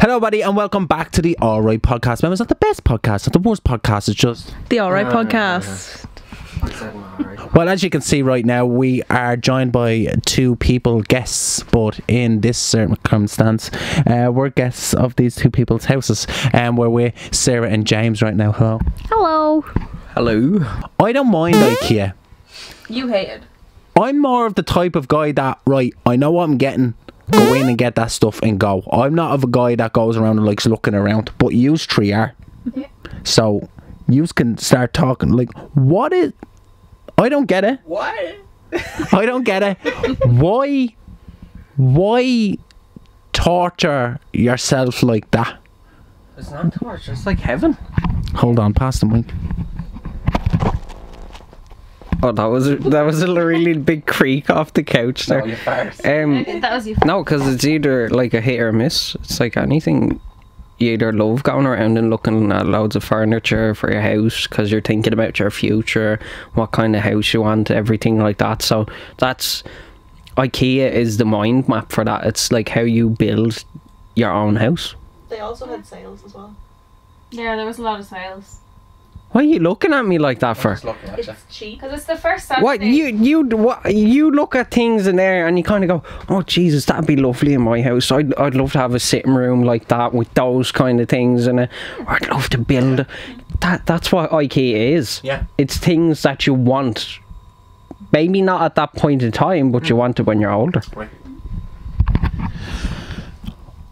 Hello, buddy, and welcome back to the Alright Podcast. Remember, it's not the best podcast, not the worst podcast. It's just The Alright Podcast. well, as you can see right now, we are joined by two people, guests, but in this circumstance, uh, we're guests of these two people's houses, and where we're with Sarah and James right now. Hello. Hello. Hello. I don't mind IKEA. You hated. I'm more of the type of guy that, right, I know what I'm getting. Go in and get that stuff and go. I'm not of a guy that goes around and likes looking around, but yous three are. So, yous can start talking. Like, what is. I don't get it. What? I don't get it. Why. Why torture yourself like that? It's not torture. It's like heaven. Hold on, pass the mic. Oh, that was a, that was a really big creak off the couch there. Um, That was you. no, because it's either like a hit or miss. It's like anything. You either love going around and looking at loads of furniture for your house because you're thinking about your future, what kind of house you want, everything like that. So that's IKEA is the mind map for that. It's like how you build your own house. They also had sales as well. Yeah, there was a lot of sales. Why are you looking at me like that for? It's cheap. Because it's the first Saturday. What you you what you look at things in there and you kind of go, oh Jesus, that'd be lovely in my house. I'd I'd love to have a sitting room like that with those kind of things and I'd love to build. That that's what IKEA is. Yeah. it's things that you want. Maybe not at that point in time, but you want it when you're older.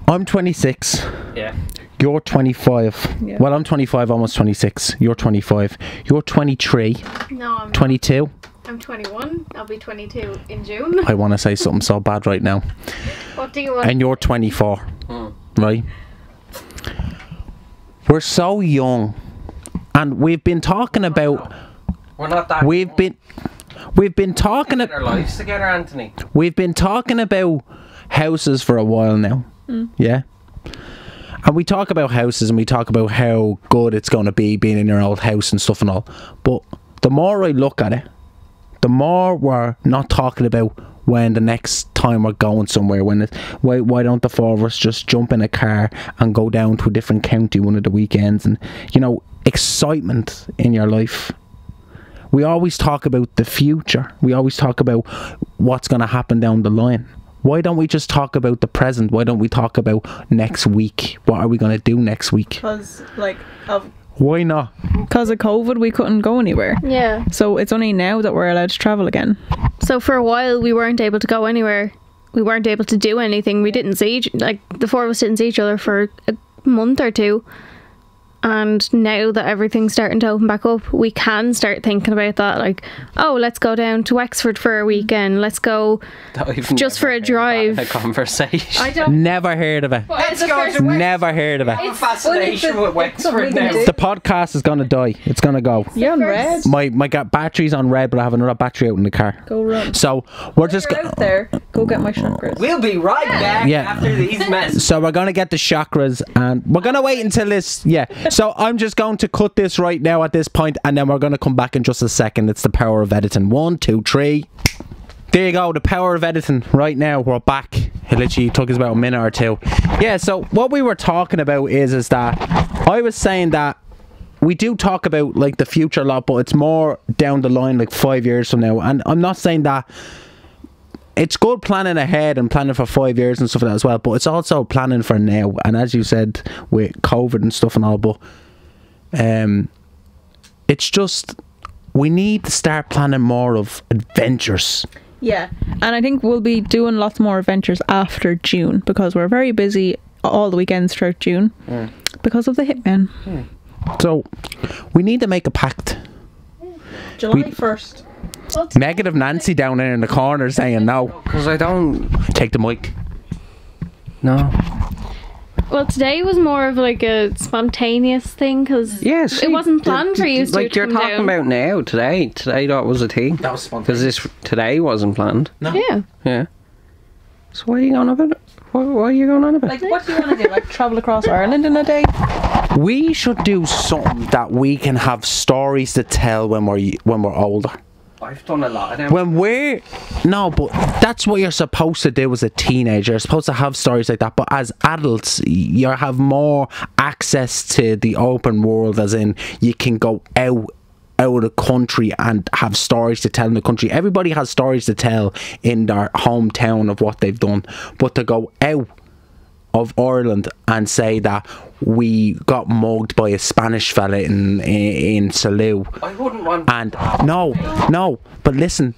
I'm 26. Yeah. You're 25. Yeah. Well, I'm 25, almost 26. You're 25. You're 23. No, I'm, 22. I'm 21. I'll be 22 in June. I want to say something so bad right now. What do you want? And you're 24. Hmm. Right? We're so young. And we've been talking about. We're not that. We've been. We've been talking. About. our lives together, Anthony. We've been talking about houses for a while now. Hmm. Yeah. And we talk about houses and we talk about how good it's going to be being in your old house and stuff and all. But the more I look at it, the more we're not talking about when the next time we're going somewhere. When it, why why don't the four of us just jump in a car and go down to a different county one of the weekends and you know excitement in your life we always talk about the future. We always talk about what's going to happen down the line. Why don't we just talk about the present? Why don't we talk about next week? What are we going to do next week? Because, like, of Why not? because of COVID, we couldn't go anywhere. yeah. So it's only now that we're allowed to travel again. So for a while, we weren't able to go anywhere. We weren't able to do anything. We didn't see each like the four of us didn't see each other for a month or two. And now that everything's starting to open back up, we can start thinking about that. Like, oh, let's go down to Wexford for a weekend. Let's go. Just for a drive. A conversation. I don't. Never heard of it. Let's go to Never heard of it. fascination with Wexford now. The podcast is going to die. It's going to go. You're on red. My my ga- battery's on red, but I have another battery out in the car. Go run. So we're just You're go- out there. Go get my chakras. We'll be right back Yeah. after these messages. So we're gonna get the chakras, and we're gonna wait until this. Yeah. So I'm just going to cut this right now at this point, and then we're gonna come back in just a second. It's the power of editing. One, two, three. There you go. The power of editing. Right now we're back. It literally took us about a minute or two. Yeah. So what we were talking about is is that I was saying that we do talk about like the future a lot, but it's more down the line, like five years from now. And I'm not saying that it's good planning ahead and planning for five years and stuff like that as well, but it's also planning for now. And as you said, with COVID and stuff and all, but um, it's just we need to start planning more of adventures. Yeah. And I think we'll be doing lots more adventures after June because we're very busy all the weekends throughout June because of the hitman. So we need to make a pact. July We- 1st. Negative Nancy down there in the corner saying no. Because I don't. Take the mic. No. Well, today was more of like a spontaneous thing because Yes. it wasn't planned for you. Like you're talking down. about now, today. Today that was a thing. That was spontaneous. Because this today wasn't planned. Yeah. Yeah. So why are you going on about it? Why, why are you going on about Like, what do you want to do? Like, travel across Ireland in a day? We should do something that we can have stories to tell when we're when we're older. I've done a lot of them. when we're no, but that's what you're supposed to do as a teenager. You're supposed to have stories like that. But as adults, you have more access to the open world, as in you can go out out of the country and have stories to tell in the country. Everybody has stories to tell in their hometown of what they've done, but to go out of Ireland and say that we got mugged by a Spanish fella in in, in Salou I wouldn't want. and no, no, but listen.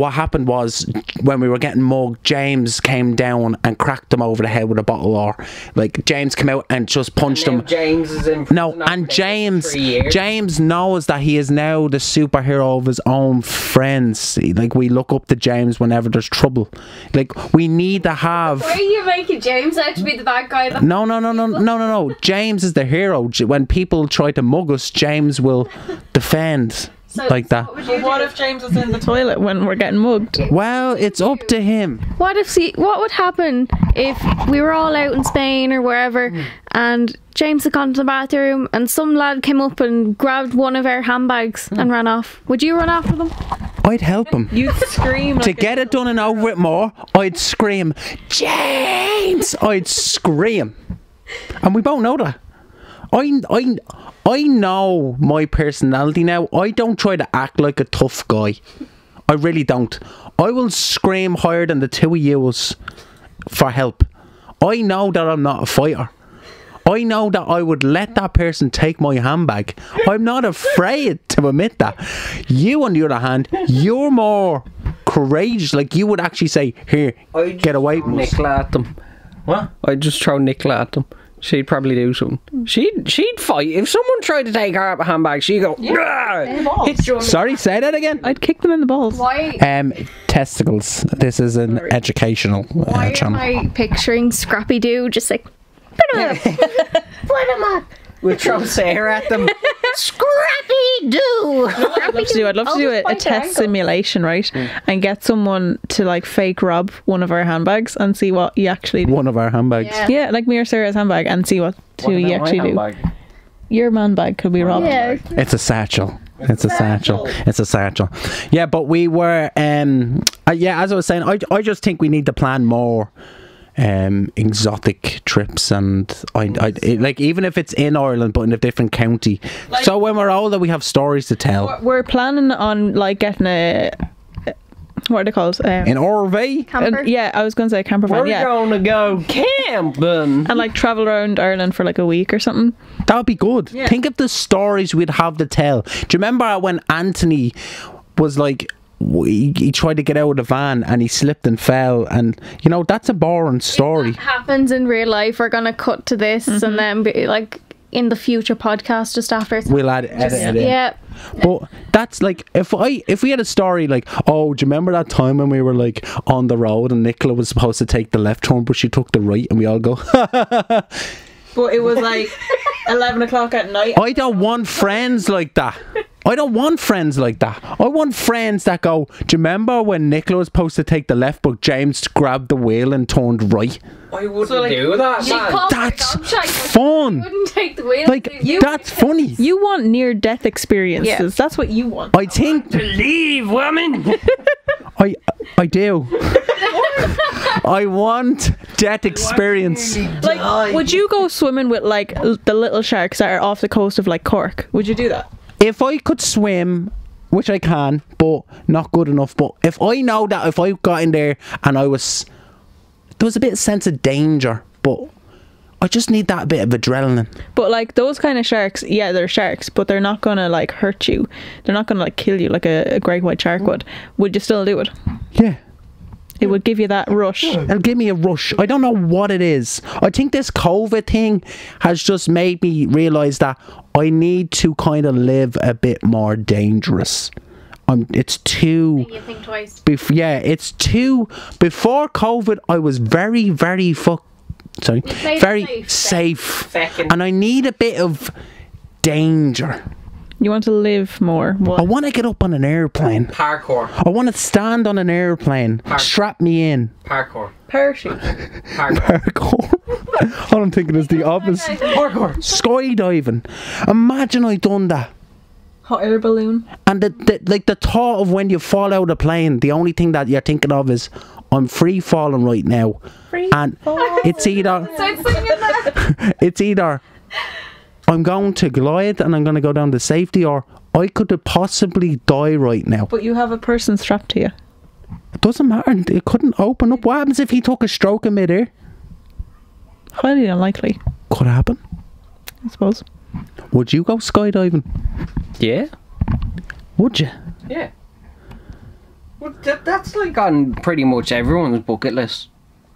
What happened was when we were getting mugged, James came down and cracked him over the head with a bottle or like James came out and just punched Now him. James is in. No, and James. James knows that he is now the superhero of his own friends. Like we look up to James whenever there's trouble. Like we need to have Why are you making James out to be the bad guy? No, no, no, no, no, no, no. James is the hero. When people try to mug us, James will defend So- like that. What, would you What if James is in the toilet when we're getting mugged? Well, it's up to him. What if see what would happen if we were all out in Spain or wherever hmm. and James had gone to the bathroom and some lad came up and grabbed one of our handbags and hmm. ran off? Would you run after them? I'd help him. You'd scream to like get it done and over with more, I'd scream, James! I'd scream. And we both know that. I, I, I know my personality now. I don't try to act like a tough guy. I really don't. I will scream higher than the two of yous for help. I know that I'm not a fighter. I know that I would let that person take my handbag. I'm not afraid to admit that. You, on the other hand, you're more courageous. Like you would actually say, "Here, I'd get away throw from us." Nicola at them. What? I'd just throw Nicola at them. She'd probably do something. She'd she'd fight if someone tried to take her handbag. She'd go. "Rah!" Hit you on the- Sorry, say that again. I'd kick them in the balls. Why Um, testicles. This is an educational uh, why am. I picturing Scrappy Doo just like put him up. Put him up. We'd throw Sarah at them. Scrappy Doo. I'd love to do. I'd love to do a, a test simulation, right, and get someone to like fake rob one of our handbags and see what you actually do. One of our handbags. Yeah. Yeah, like me or Sarah's handbag, and see what two you about my actually do. handbag? Your man bag could be robbed. Yeah. It's a satchel. It's a satchel. It's a satchel. Yeah, but we were. Um, uh, yeah, as I was saying, I, I just think we need to plan more um exotic trips and I, I it- like even if it's in Ireland but in a different county so when we're older we have stories to tell We're planning on like getting a what are they called? Um, in RV Camper. uh, yeah, I was going to say camper van. We're Yeah, gonna go camping. and like travel around Ireland for like a week or something. that would be good Yeah. think of the stories we'd have to tell do you remember when Anthony was like he, he tried to get out of the van and he slipped and fell and you know that's a boring story happens in real life. We're gonna cut to this and mm-hmm. then be like in the future podcast just after. It's we'll add edit it in yeah. But that's like if I if we had a story like oh do you remember that time when we were like on the road and Nicola was supposed to take the left turn but she took the right and we all go But it was like eleven o'clock at night. I don't want friends like that. I don't want friends like that. I want friends that go. Do you remember when Nicola was supposed to take the left, but James grabbed the wheel and turned right? I wouldn't So, like, do that, man. That's like, fun. Wouldn't take the wheel. Like You- that's funny. You want near death experiences. Yeah. That's what you want. I think Leave, woman. I I do. I want death experience. Like, would you go swimming with like l- the little sharks that are off the coast of like Cork? Would you do that? If I could swim, which I can, but not good enough. But if I know that if I got in there and I was, there was a bit of sense of danger, but I just need that bit of adrenaline. But like those kind of sharks, yeah, they're sharks, but they're not gonna like hurt you. They're not gonna like kill you like a, a great white shark would. Would you still do it? Yeah. It would give you that rush. It'll give me a rush. I don't know what it is. I think this COVID thing has just made me realize that I need to kind of live a bit more dangerous. I'm, it's too. You think twice. Bef- yeah, it's too. Before COVID, I was very, very fuck. Sorry, very safe, safe, Feckin'. and I need a bit of danger. You want to live more. I want to get up on an airplane. Parkour. I want to stand on an airplane, strap me in. Parkour. Parachute. Parkour. Parkour. All I'm thinking is the opposite. Parkour. Skydiving. Imagine I done that. Hot air balloon. And the, the like the thought of when you fall out of a plane, the only thing that you're thinking of is I'm free falling right now. Free and it's either it's either I'm going to glide and I'm going to go down to safety, or I could possibly die right now. But you have a person strapped to you. It doesn't matter. It couldn't open up. What happens if he took a stroke in midair? Highly unlikely, Could happen. I suppose. Would you go skydiving? Yeah. Would you? Yeah. Well, that, that's like on pretty much everyone's bucket list.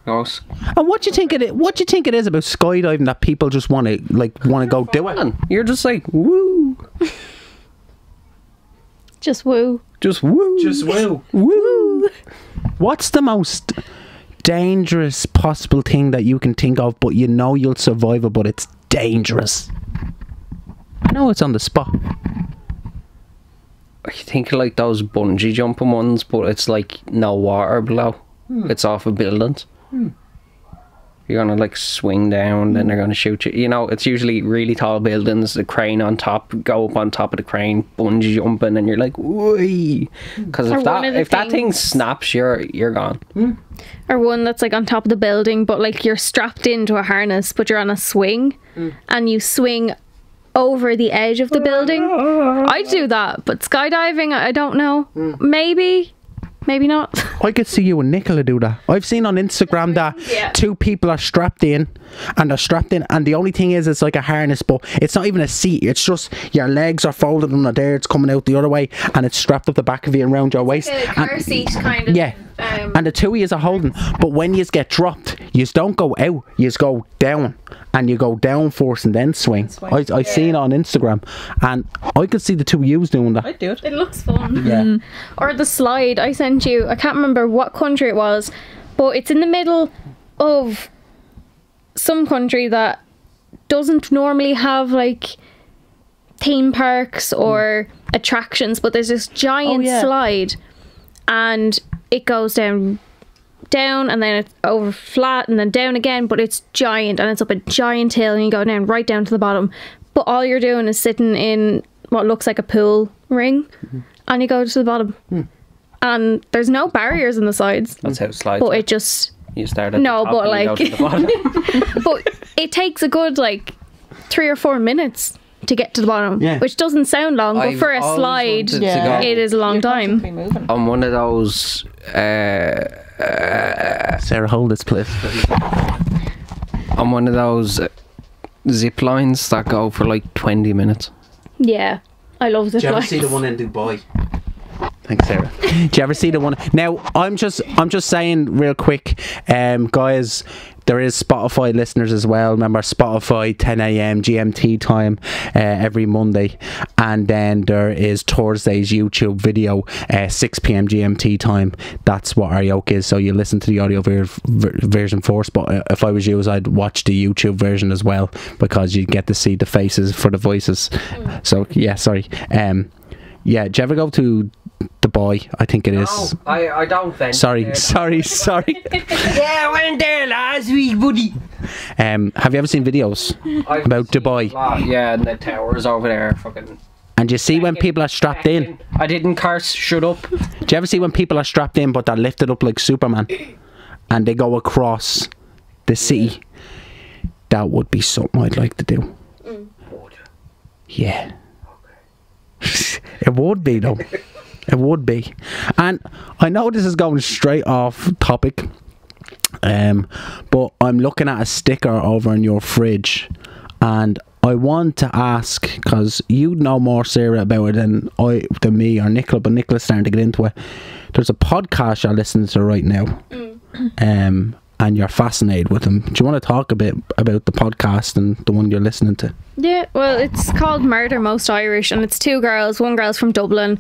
Goes. And what do you think it? What do you think it is about skydiving that people just want to like want to go do it? You're just like woo, Just woo. just woo, Just woo. Woo. What's the most dangerous possible thing that you can think of, but you know you'll survive it, but it's dangerous? I know it's on the spot. I think like those bungee jumping ones, but it's like no water below. Hmm. It's off of buildings. Hmm. You're gonna like swing down, then they're gonna shoot you. You know, it's usually really tall buildings, the crane on top, go up on top of the crane, bungee jumping, and you're like, wee. Because if that if that thing snaps, you're you're gone. Hmm. Or one that's like on top of the building, but like you're strapped into a harness, but you're on a swing hmm. and you swing over the edge of the building. I'd do that, but skydiving, I I don't know. Maybe, maybe not. I could see you and Nicola do that. I've seen on Instagram that Yeah. two people are strapped in and they're strapped in and the only thing is it's like a harness but it's not even a seat. It's just your legs are folded under there, it's coming out the other way and it's strapped up the back of you and around your waist. A And- seat kind of. yeah. Um, and the two of yous are holding. But when yous get dropped, yous don't go out, yous go down. And you go down first and then swing. I, I seen it on Instagram. And I could see the two of yous doing that. I'd do it. It looks fun. Yeah. Mm. Mm. Or the slide I sent you. I can't remember what country it was, but it's in the middle of some country that doesn't normally have like theme parks mm. or attractions, but there's this giant oh, yeah. slide and it goes down down and then it's over flat and then down again, but it's giant and it's up a giant hill and you go down right down to the bottom. But all you're doing is sitting in what looks like a pool ring and you go to the bottom. And there's no barriers in the sides. That's how it slides. But it just you start at No, the top but, and you go like- to the bottom. but it takes a good like three or four minutes to get to the bottom. Yeah. Which doesn't sound long, but I've for a slide Yeah. it is a long time. Be moving. on one of those uh, Sarah, hold this, please. on one of those uh, zip lines that go for like 20 minutes. Yeah. I love zip lines. Did you ever see the one in Dubai? Thanks, Sarah. Do you ever see the one? Now, I'm just, I'm just saying real quick, um, guys. There is Spotify listeners as well. Remember Spotify 10 a.m. GMT time uh, every Monday, and then there is Thursday's YouTube video uh, 6 p.m. GMT time. That's what our yoke is. So you listen to the audio ver- ver- version first, but uh, if I was you, I'd watch the YouTube version as well because you get to see the faces for the voices. So yeah, sorry. Um, yeah, do you ever go to Dubai? I think it is. I, I don't think. Sorry, sorry, sorry. Yeah, I went there last week, buddy. Um, have you ever seen videos about Dubai? yeah, and the towers over there, fucking. And you see when people are strapped in? I didn't curse. Shut up. Do you ever see when people are strapped in but they're lifted up like Superman and they go across the city? That would be something I'd like to do. Yeah. it would be though. It would be. And I know this is going straight off topic. Um, but I'm looking at a sticker over in your fridge, and I want to ask because you know more Sarah about it than I than me or Nicola, but Nicola's starting to get into it. There's a podcast you're listening to right now, um, and you're fascinated with them. Do you want to talk a bit about the podcast and the one you're listening to? Yeah, well, it's called Murder Most Irish, and it's two girls. One girl's from Dublin,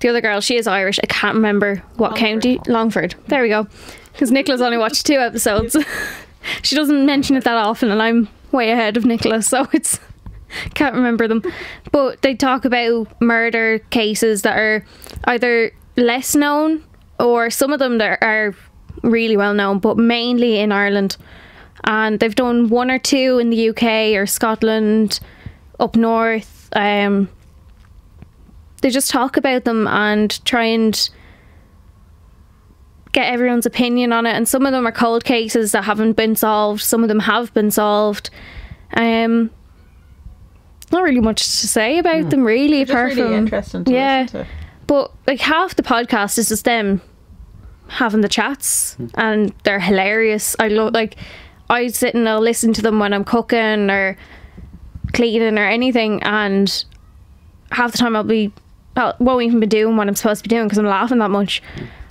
the other girl, she is Irish. I can't remember what county. Longford. There we go. Because Nicola's only watched two episodes. she doesn't mention it that often, and I'm way ahead of Nicola, so it's can't remember them. But they talk about murder cases that are either less known or some of them that are really well known, but mainly in Ireland. And they've done one or two in the UK or Scotland, up north. Um, they just talk about them and try and get everyone's opinion on it. And some of them are cold cases that haven't been solved. Some of them have been solved. Um, not really much to say about them, really, apart Hmm. Just really from interesting to yeah. listen to. But like half the podcast is just them having the chats, and they're hilarious. I love like I sit and I'll listen to them when I'm cooking or cleaning or anything, and half the time I'll be I won't even be doing what I'm supposed to be doing because I'm laughing that much.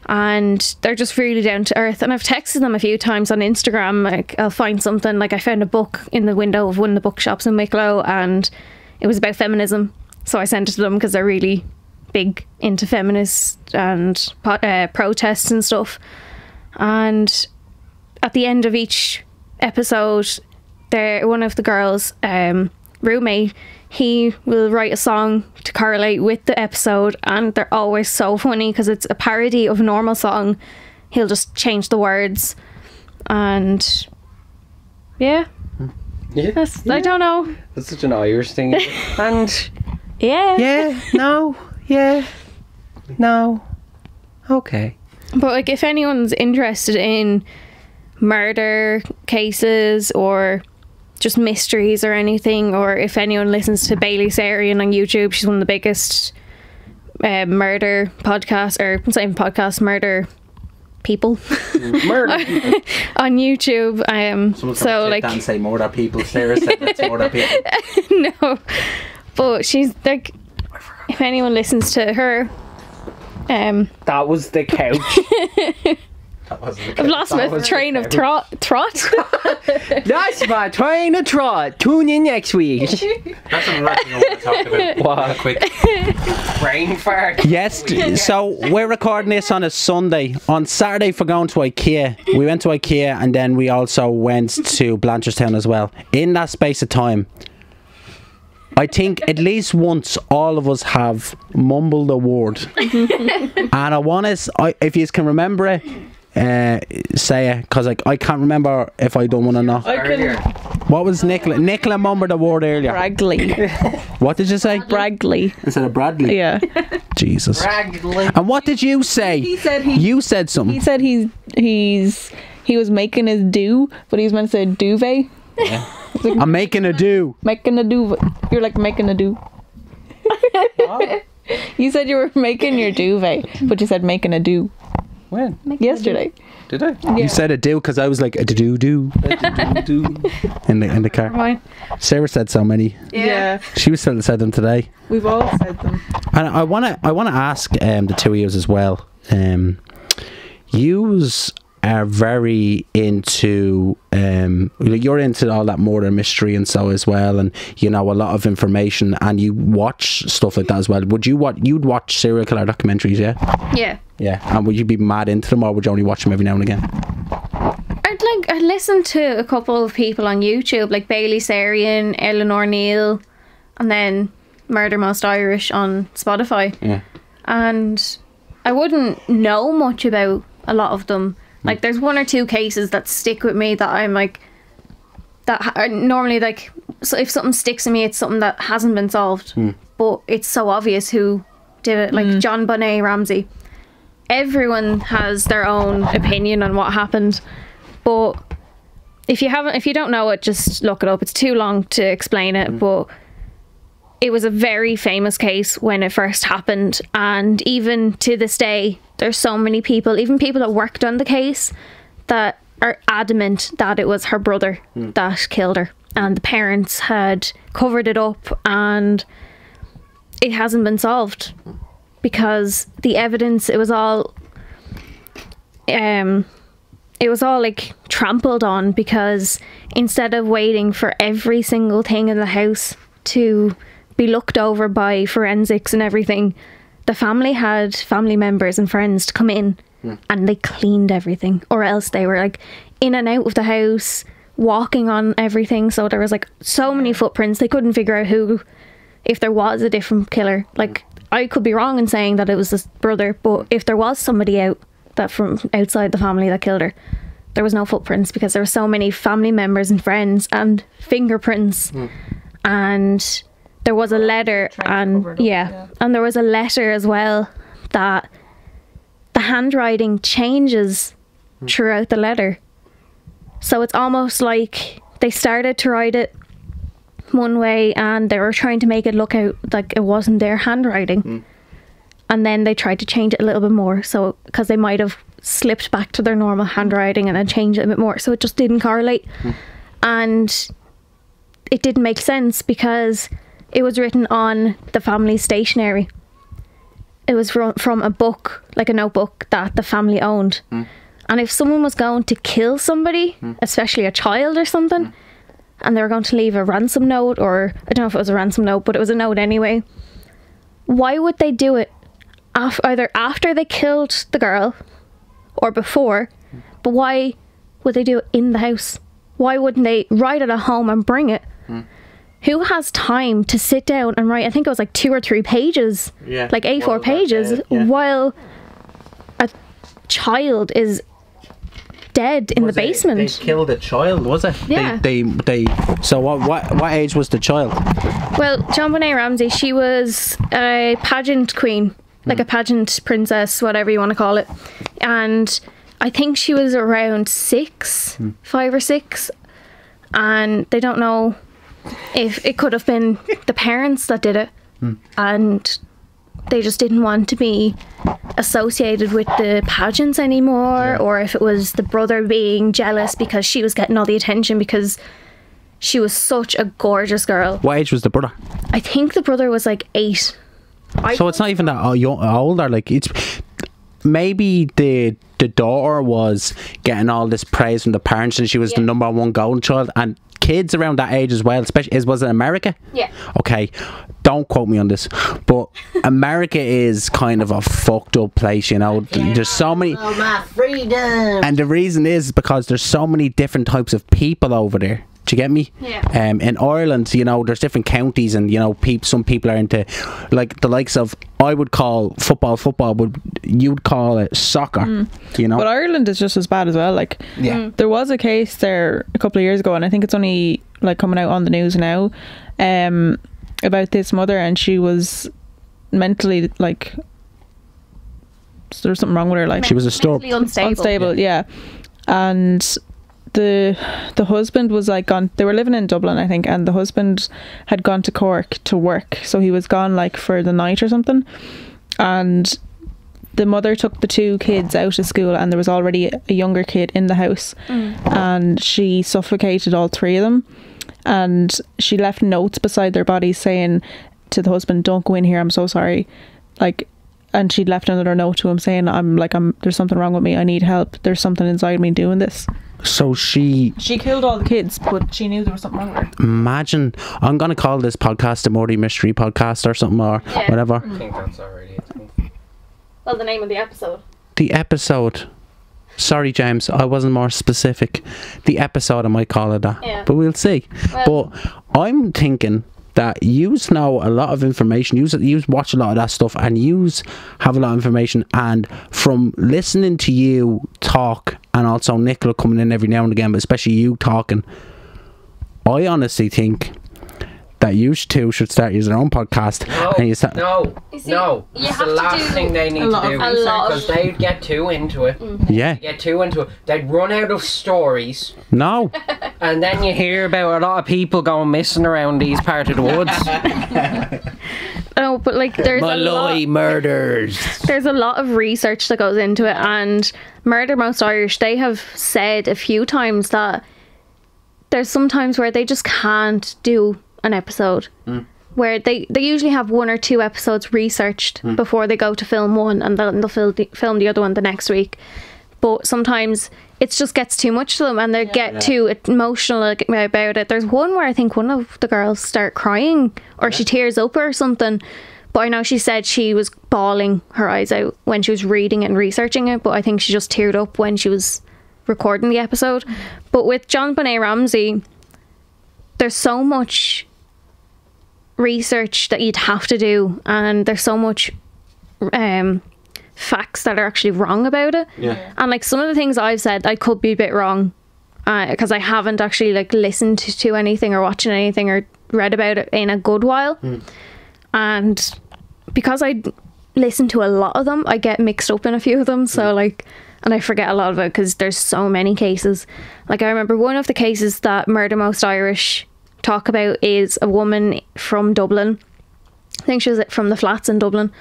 And they're just really down to earth. And I've texted them a few times on Instagram. Like I'll find something. Like I found a book in the window of one of the bookshops in Wicklow, and it was about feminism. So I sent it to them because they're really big into feminists and uh, protests and stuff. And at the end of each episode, there one of the girls' um, roommate he will write a song to correlate with the episode, and they're always so funny because it's a parody of a normal song. He'll just change the words, and yeah, Yeah. that's I don't know. That's such an Irish thing. and Yeah, yeah, no, yeah, no. Okay. But like, if anyone's interested in murder cases or just mysteries or anything, or if anyone listens to Bailey Sarian on YouTube, she's one of the biggest uh, murder podcasts or it's not podcast murder people Murder. on YouTube. Um, so like and say murder people. Sarah said that's murder people. no, but she's like, if anyone listens to her, um, that was the couch. I've lost my train of trot. Trot. That's my train of trot. Tune in next week. That's another thing I want to talk about. What? Quick. Brain fart. Yes, t- so we're recording this on a Sunday. On Saturday for going to IKEA. We went to IKEA and then we also went to Blanchardstown as well. In that space of time, I think at least once all of us have mumbled a word. and I want to, if you can remember it, uh, say it, because like, I can't remember if I done one or not. I can What was Nicola? Nicola mumbled a word earlier. Bragley. What did you say? Bragley. Instead of Bradley. Yeah. Jesus. Raggedly. And what did you say? He said he- You said something. He said he's he's he was making his do, but he was meant to say duvet. I'm making a do. Making a duvet. You're like making a do. You said you were making your duvet, but you said making a do When? yesterday. Did I? Yeah. You said a do because I was like a do do in the in the car. Right. Sarah said so many. Yeah. She was said said them today. We've all said them. And I want to I want to ask um, the two of you as well. Um, yous are very into um, you're into all that murder mystery and so as well, and you know a lot of information, and you watch stuff like that as well. Would you what you'd watch serial killer documentaries? Yeah, Yeah. yeah. And would you be mad into them, or would you only watch them every now and again? I'd like I listened to a couple of people on YouTube, like Bailey Sarian, Eleanor Neale, and then Murder Most Irish on Spotify. Yeah. And I wouldn't know much about a lot of them. Like, there's one or two cases that stick with me that I'm like, that ha- I normally like. So if something sticks in me, it's something that hasn't been solved, hmm. but it's so obvious who did it. Like hmm. JonBenét Ramsey. Everyone has their own opinion on what happened, but if you haven't, if you don't know it, just look it up. It's too long to explain it, hmm. but it was a very famous case when it first happened, and even to this day, there's so many people, even people that worked on the case, that are adamant that it was her brother that killed her, and the parents had covered it up, and it hasn't been solved because the evidence it was all um it was all like trampled on because instead of waiting for every single thing in the house to be looked over by forensics and everything, the family had family members and friends to come in hmm. and they cleaned everything, or else they were like in and out of the house, walking on everything. So there was like so many footprints, they couldn't figure out who, if there was a different killer. Like, I could be wrong in saying that it was this brother, but if there was somebody out that from outside the family that killed her, there was no footprints because there were so many family members and friends and fingerprints. Hmm. And there was a letter and cover it up, yeah, yeah. and there was a letter as well that the handwriting changes hmm. throughout the letter. So it's almost like they started to write it one way and they were trying to make it look out like it wasn't their handwriting. Hmm. And then they tried to change it a little bit more. So, because they might have slipped back to their normal handwriting and then changed it a bit more. So it just didn't correlate. Hmm. And it didn't make sense because it was written on the family stationery. It was from, from a book, like a notebook that the family owned. Hmm. And if someone was going to kill somebody, hmm. especially a child or something, hmm. and they were going to leave a ransom note, or I don't know if it was a ransom note, but it was a note anyway, why would they do it af- either after they killed the girl or before? But why would they do it in the house? Why wouldn't they write it at home and bring it? Who has time to sit down and write? I think it was like two or three pages, Yeah. like A4 Well, that- pages, yeah, yeah. while a child is dead in Was the it- basement. They killed a child, was it? Yeah. They, they, they so what, what, what age was the child? Well, JonBenét Ramsey, she was a pageant queen, like hmm. a pageant princess, whatever you want to call it. And I think she was around six, hmm. five or six. And they don't know if it could have been the parents that did it. Hmm. And they just didn't want to be associated with the pageants anymore, or if it was the brother being jealous because she was getting all the attention because she was such a gorgeous girl. What age was the brother? I think the brother was like eight. I So it's not even that old, young, older. Like it's maybe the the daughter was getting all this praise from the parents, and she was the number one golden child. And kids around that age as well, especially is was it America? Yeah. Okay, don't quote me on this, but America is kind of a fucked up place. You know, there's so many. Oh, my freedom. And the reason is because there's so many different types of people over there. Do you get me? Yeah. Um, in Ireland, you know, there's different counties, and you know, peop- some people are into, like the likes of I would call football football, but you'd call it soccer. You know. But Ireland is just as bad as well. Like, Yeah. there was a case there a couple of years ago, and I think it's only like coming out on the news now, um, about this mother, and she was mentally like there was something wrong with her. Like She was a star. Mentally unstable. unstable, yeah. And the the husband was like gone. They were living in Dublin, I think, and the husband had gone to Cork to work, so he was gone like for the night or something. And the mother took the two kids out of school, and there was already a younger kid in the house, mm. and she suffocated all three of them. And she left notes beside their bodies saying to the husband, "Don't go in here. I'm so sorry." Like and she'd left another note to him saying i'm like i'm there's something wrong with me i need help there's something inside me doing this So she she killed all the kids but she knew there was something wrong with her imagine. I'm gonna call this podcast the Morty Mystery Podcast or something or Yeah. whatever. I think that's already. Well, the name of the episode. The episode. Sorry, James, I wasn't more specific. The episode, I might call it that. Yeah. But we'll see. Well- but I'm thinking that yous know a lot of information. Yous, yous watch a lot of that stuff and yous have a lot of information. And from listening to you talk and also Nicola coming in every now and again, but especially you talking, I honestly think that you two should start using your own podcast. No, and you start, no, You see, no. you It's the last thing they need to do A lot of- because they'd get too into it. Mm-hmm. Yeah. Get too into it. They'd run out of stories, No. and then you hear about a lot of people going missing around these part of the woods. Oh, but like there's a lot, Malloy murders. there's a lot of research that goes into it, and Murder Most Irish they have said a few times that there's some times where they just can't do an episode. Mm. Where they, they usually have one or two episodes researched mm. before they go to film one, and then they'll film the, film the other one the next week. But sometimes it just gets too much to them, and they get too emotional about it. There's one where I think one of the girls start crying, or she tears up or something. But I know she said she was bawling her eyes out when she was reading it and researching it. But I think she just teared up when she was recording the episode. Mm. But with JonBenét Ramsey, there's so much research that you'd have to do, and there's so much um, facts that are actually wrong about it. Yeah. And like some of the things I've said, I could be a bit wrong uh, because I haven't actually like listened to, anything or watching anything or read about it in a good while, hmm. and because I listen to a lot of them, I get mixed up in a few of them. So hmm. like, and I forget a lot of it because there's so many cases. Like I remember one of the cases that Murder Most Irish talk about is a woman from Dublin. I think she was from the flats in Dublin,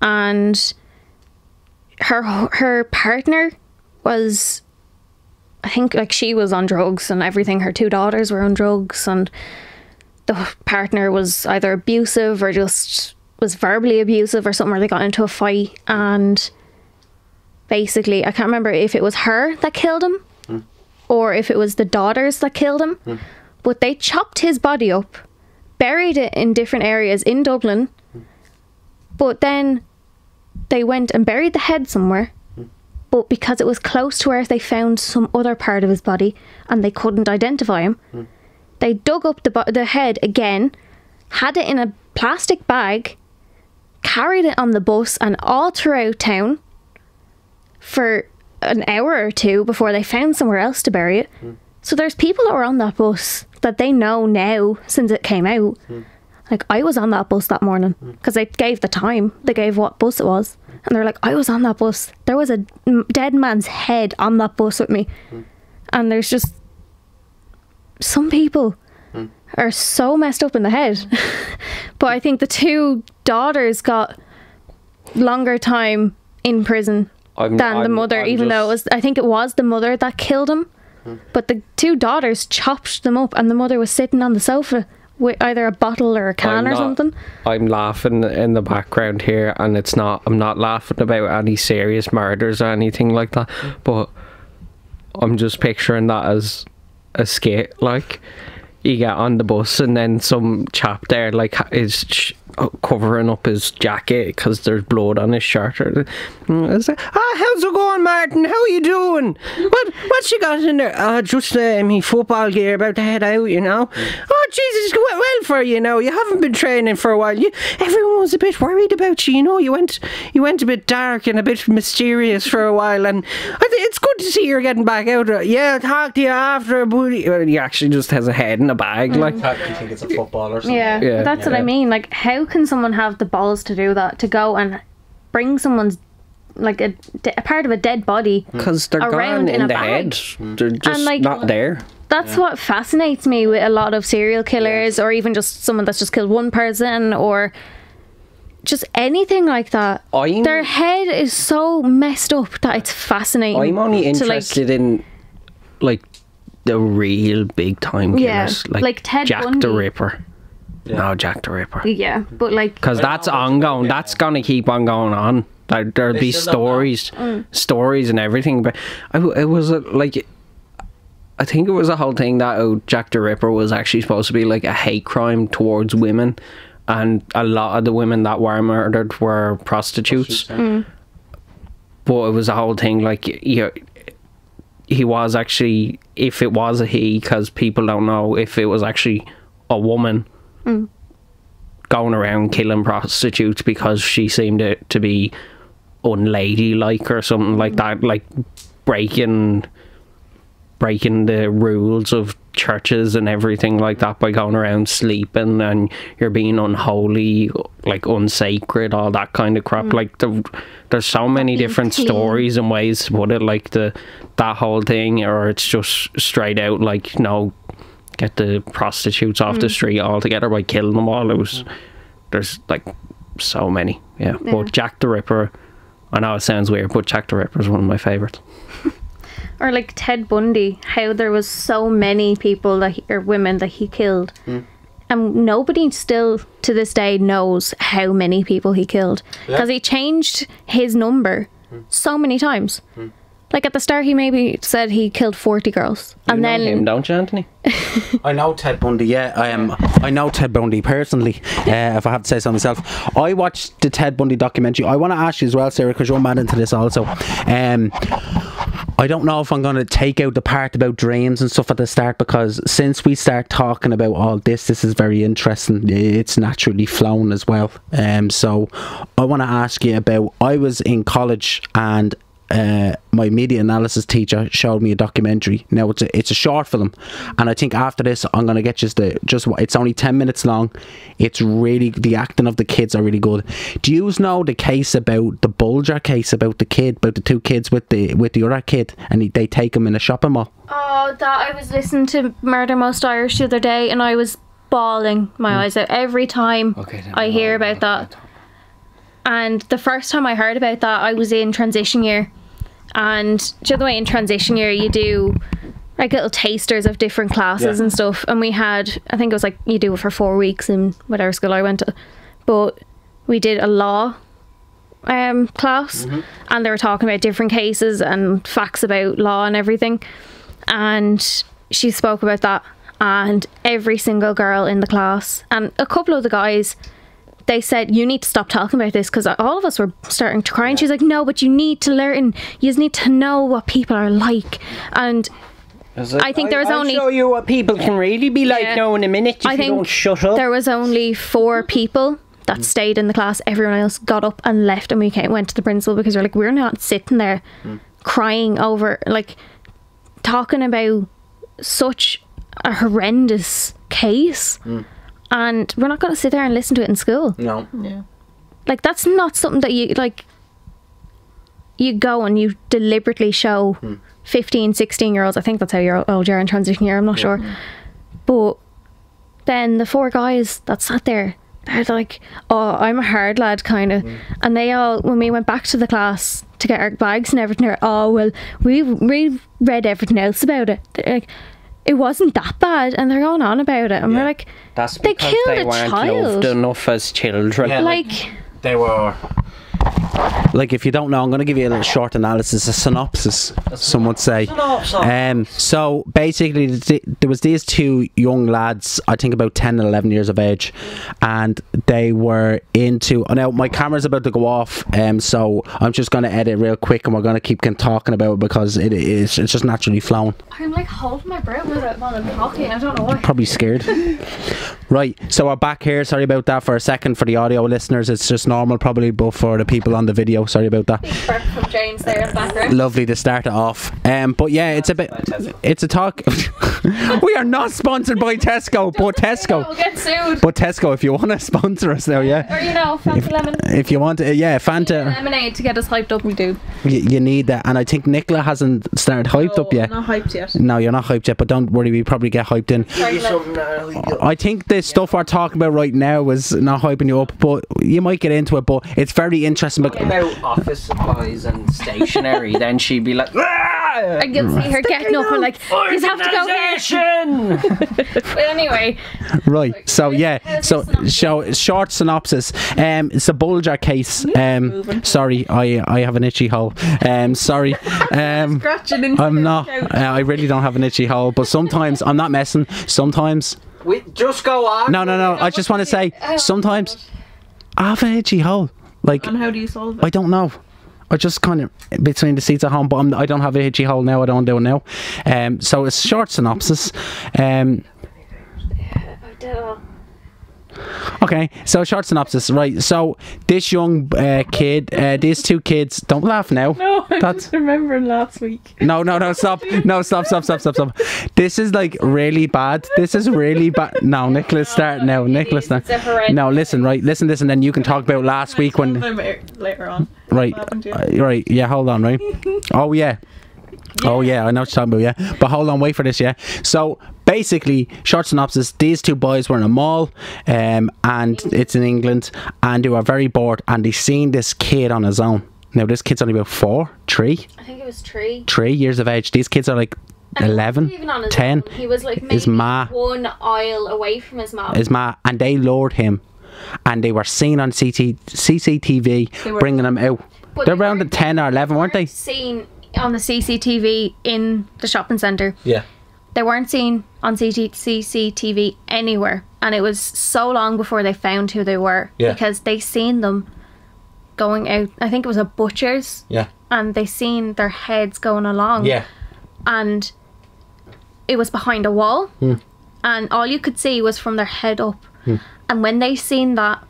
and her her partner was I think like she was on drugs and everything. Her two daughters were on drugs, and the partner was either abusive or just was verbally abusive or something. Or they got into a fight, and basically, I can't remember if it was her that killed him hmm. or if it was the daughters that killed him. Hmm. But they chopped his body up, buried it in different areas in Dublin, but then they went and buried the head somewhere. But because it was close to where they found some other part of his body and they couldn't identify him, they dug up the, the head again, had it in a plastic bag, carried it on the bus and all throughout town for an hour or two before they found somewhere else to bury it. So there's people that were on that bus that they know now since it came out. Hmm. Like I was on that bus that morning hmm. because they gave the time. They gave what bus it was, and they're like, I was on that bus. There was a dead man's head on that bus with me, hmm. and there's just some people are so messed up in the head. but I think the two daughters got longer time in prison I'm, than the I'm- mother, I'm even though it was I think it was the mother that killed him. But the two daughters chopped them up, and the mother was sitting on the sofa with either a bottle or a can I'm or not- something. I'm laughing in the background here, and it's not. I'm not laughing about any serious murders or anything like that. But I'm just picturing that as a skit. Like you get on the bus, and then some chap there like is covering up his jacket because there's blood on his shirt. Or, Mm, like, ah, how's it going, Martin? How are you doing? What what you got in there? Ah, just uh, me football gear about to head out. You know. Oh Jesus, it went well for you. Now you haven't been training for a while. You, everyone was a bit worried about you. You know, you went you went a bit dark and a bit mysterious for a while, and I think it's good to see you're getting back out. Uh, Yeah, I'll talk to you after, buddy. Well, he actually just has a head in a bag, like. You think it's a football or something? Yeah, Yeah. that's what I mean. Like, how can someone have the balls to do that? To go and bring someone's like a, a part of a dead body? Mm. Because they're Around gone in in, a the bag. head. They're just like- not there. That's what fascinates me with a lot of serial killers, or even just someone that's just killed one person, or just anything like that. I'm- Their head is so messed up that it's fascinating. I'm only to, like- interested in like the real big time Yeah, killers, like, like Ted Jack Bundy. the Ripper. No, Jack the Ripper. yeah, but like Because that's ongoing. That's gonna keep on going on. There, there'll They be still don't stories, stories and everything. But I w it was uh, like, I think it was a whole thing that oh, Jack the Ripper was actually supposed to be like a hate crime towards women, and a lot of the women that were murdered were prostitutes. But it was a whole thing like you. He was actually, if it was a he, because people don't know if it was actually a woman going around killing prostitutes because she seemed to, to be unladylike or something like that, like breaking breaking the rules of churches and everything like that by going around sleeping and you're being unholy, like unsacred, all that kind of crap. Like the, there's so many different clean. stories and ways to put it, like the that whole thing, or it's just straight out like no, get the prostitutes off the mm. street altogether by killing them all. It was there's like so many, yeah. Yeah. But Jack the Ripper, I know it sounds weird, but Jack the Ripper is one of my favorites. or like Ted Bundy, how there was so many people that he, or women that he killed, hmm. and nobody still to this day knows how many people he killed because he changed his number hmm. so many times. Hmm. Like at the start, he maybe said he killed forty girls, You and know then him, don't you, Anthony? I know Ted Bundy. Yeah, I am. I know Ted Bundy personally. Uh, if I have to say so myself, I watched the Ted Bundy documentary. I want to ask you as well, Sarah, because you're mad into this also. Um, I don't know if I'm going to take out the part about dreams and stuff at the start because since we start talking about all this, this is very interesting. It's naturally flown as well. Um, so I want to ask you about. I was in college and uh, my media analysis teacher showed me a documentary. Now it's a, it's a short film, and I think after this I'm gonna get just the just what it's only ten minutes long. It's really the acting of the kids are really good. Do you know the case about the Bulger case about the kid about the two kids with the with the other kid and they take him in a shopping mall? Oh, that I was listening to Murder Most Irish the other day, and I was bawling my eyes out every time Okay, I hear about that. And the first time I heard about that, I was in transition year. And do you know the way in transition year you do like little tasters of different classes Yeah. and stuff. And we had, I think it was like you do it for four weeks in whatever school I went to. But we did a law um, class, and they were talking about different cases and facts about law and everything. And she spoke about that, and every single girl in the class, and a couple of the guys, they said, You need to stop talking about this because all of us were starting to cry. And she's like, No, but you need to learn, you just need to know what people are like. And I think there was I'll only- show you what people can really be like Yeah. now in a minute if I you think don't shut up. there was only four people that mm. stayed in the class. Everyone else got up and left, and we came, went to the principal because we're like, we're not sitting there mm. crying over, like, talking about such a horrendous case. Mm. And we're not going to sit there and listen to it in school. No. Yeah. Like, that's not something that you, like, you go and you deliberately show hmm. 15, 16 year olds. I think that's how you're old you're in transition year, I'm not sure. Hmm. But then the four guys that sat there, they're like, oh, I'm a hard lad, kind of. Hmm. And they all, when we went back to the class to get our bags and everything, they're, oh, well, we we read everything else about it. They're like, it wasn't that bad. And they're going on about it. And we're like, That's they killed they a weren't child. loved enough as children. Yeah. like, They were. Like, if you don't know, I'm going to give you a little short analysis, a synopsis, some would say. Um, so basically, there was these two young lads, I think about 10 and 11 years of age, and they were into. oh, Now, my camera's about to go off, um, so I'm just going to edit real quick and we're going to keep talking about it because it is it's just naturally flowing. I'm like holding my breath with while I'm talking. I don't know why. Probably scared. right, so we're back here. Sorry about that for a second for the audio listeners. It's just normal, probably, but for the people on the video, sorry about that. Burp from James there in the background. lovely to start it off. Um, but yeah, it's a bit. It's a talk. we are not sponsored by Tesco, but We'll Tesco. get sued. But Tesco, if you want to sponsor us now, yeah. Or you know, Fanta lemon. If you want, to, yeah, Fanta, Lemonade to get us hyped up. We do. you, you need that. And I think Nicola hasn't started hyped up yet. Not hyped yet. No, you're not hyped yet, but don't worry, we probably get hyped in. I think the stuff we're talking about right now is not hyping you up, but you might get into it. But it's very interesting. But about office supplies and stationery, then she'd be like, I can see her getting up and like, you have to go here. Organisation! But anyway, Right. So yeah. So show short synopsis. Um, it's a Bulger case. Um, sorry, I I have an itchy hole. Um, sorry. Um, Scratching into I'm not. Uh, I really don't have an itchy hole. But sometimes I'm not messing. Sometimes. We, just go on. No, no, no. I just want to say. Sometimes I have an itchy hole. Like And how do you solve it? I don't know. I just kind of between the seats at home, but I'm, I don't have a itchy hole now. I don't do it now. Um, so it's short synopsis. Um, Okay, so short synopsis, right? So this young uh, kid, uh, these two kids, don't laugh now. No, I That's- just remembered last week. No, no, no, stop, no, stop, stop, stop, stop, stop. This is like really bad. This is really bad. No, Nicholas, start now. Nicholas, start. No, listen, right, listen, this, and then you can talk about last week when, later- later on. right, What happened to you? uh, right, yeah, hold on, right. Oh yeah. Oh yeah, I know what you're talking about, yeah. But hold on, wait for this, yeah. So basically, short synopsis: these two boys were in a mall, um, and it's in England, and they were very bored, and they seen this kid on his own. Now this kid's only about four, three, I think it was three. three years of age. These kids are like And he wasn't 11, even on his 10. own. He was like maybe His ma. one aisle away from his mom. His ma, and they lured him, and they were seen on CT, CCTV were- bringing him out. They're they around the ten or eleven, weren't they? Seen on the CCTV in the shopping centre. Yeah. They weren't seen on CT- CCTV anywhere, and it was so long before they found who they were Yeah. because they seen them going out. I think it was a butcher's, Yeah. and they seen their heads going along. Yeah. and it was behind a wall Hmm. and all you could see was from their head up and when they seen that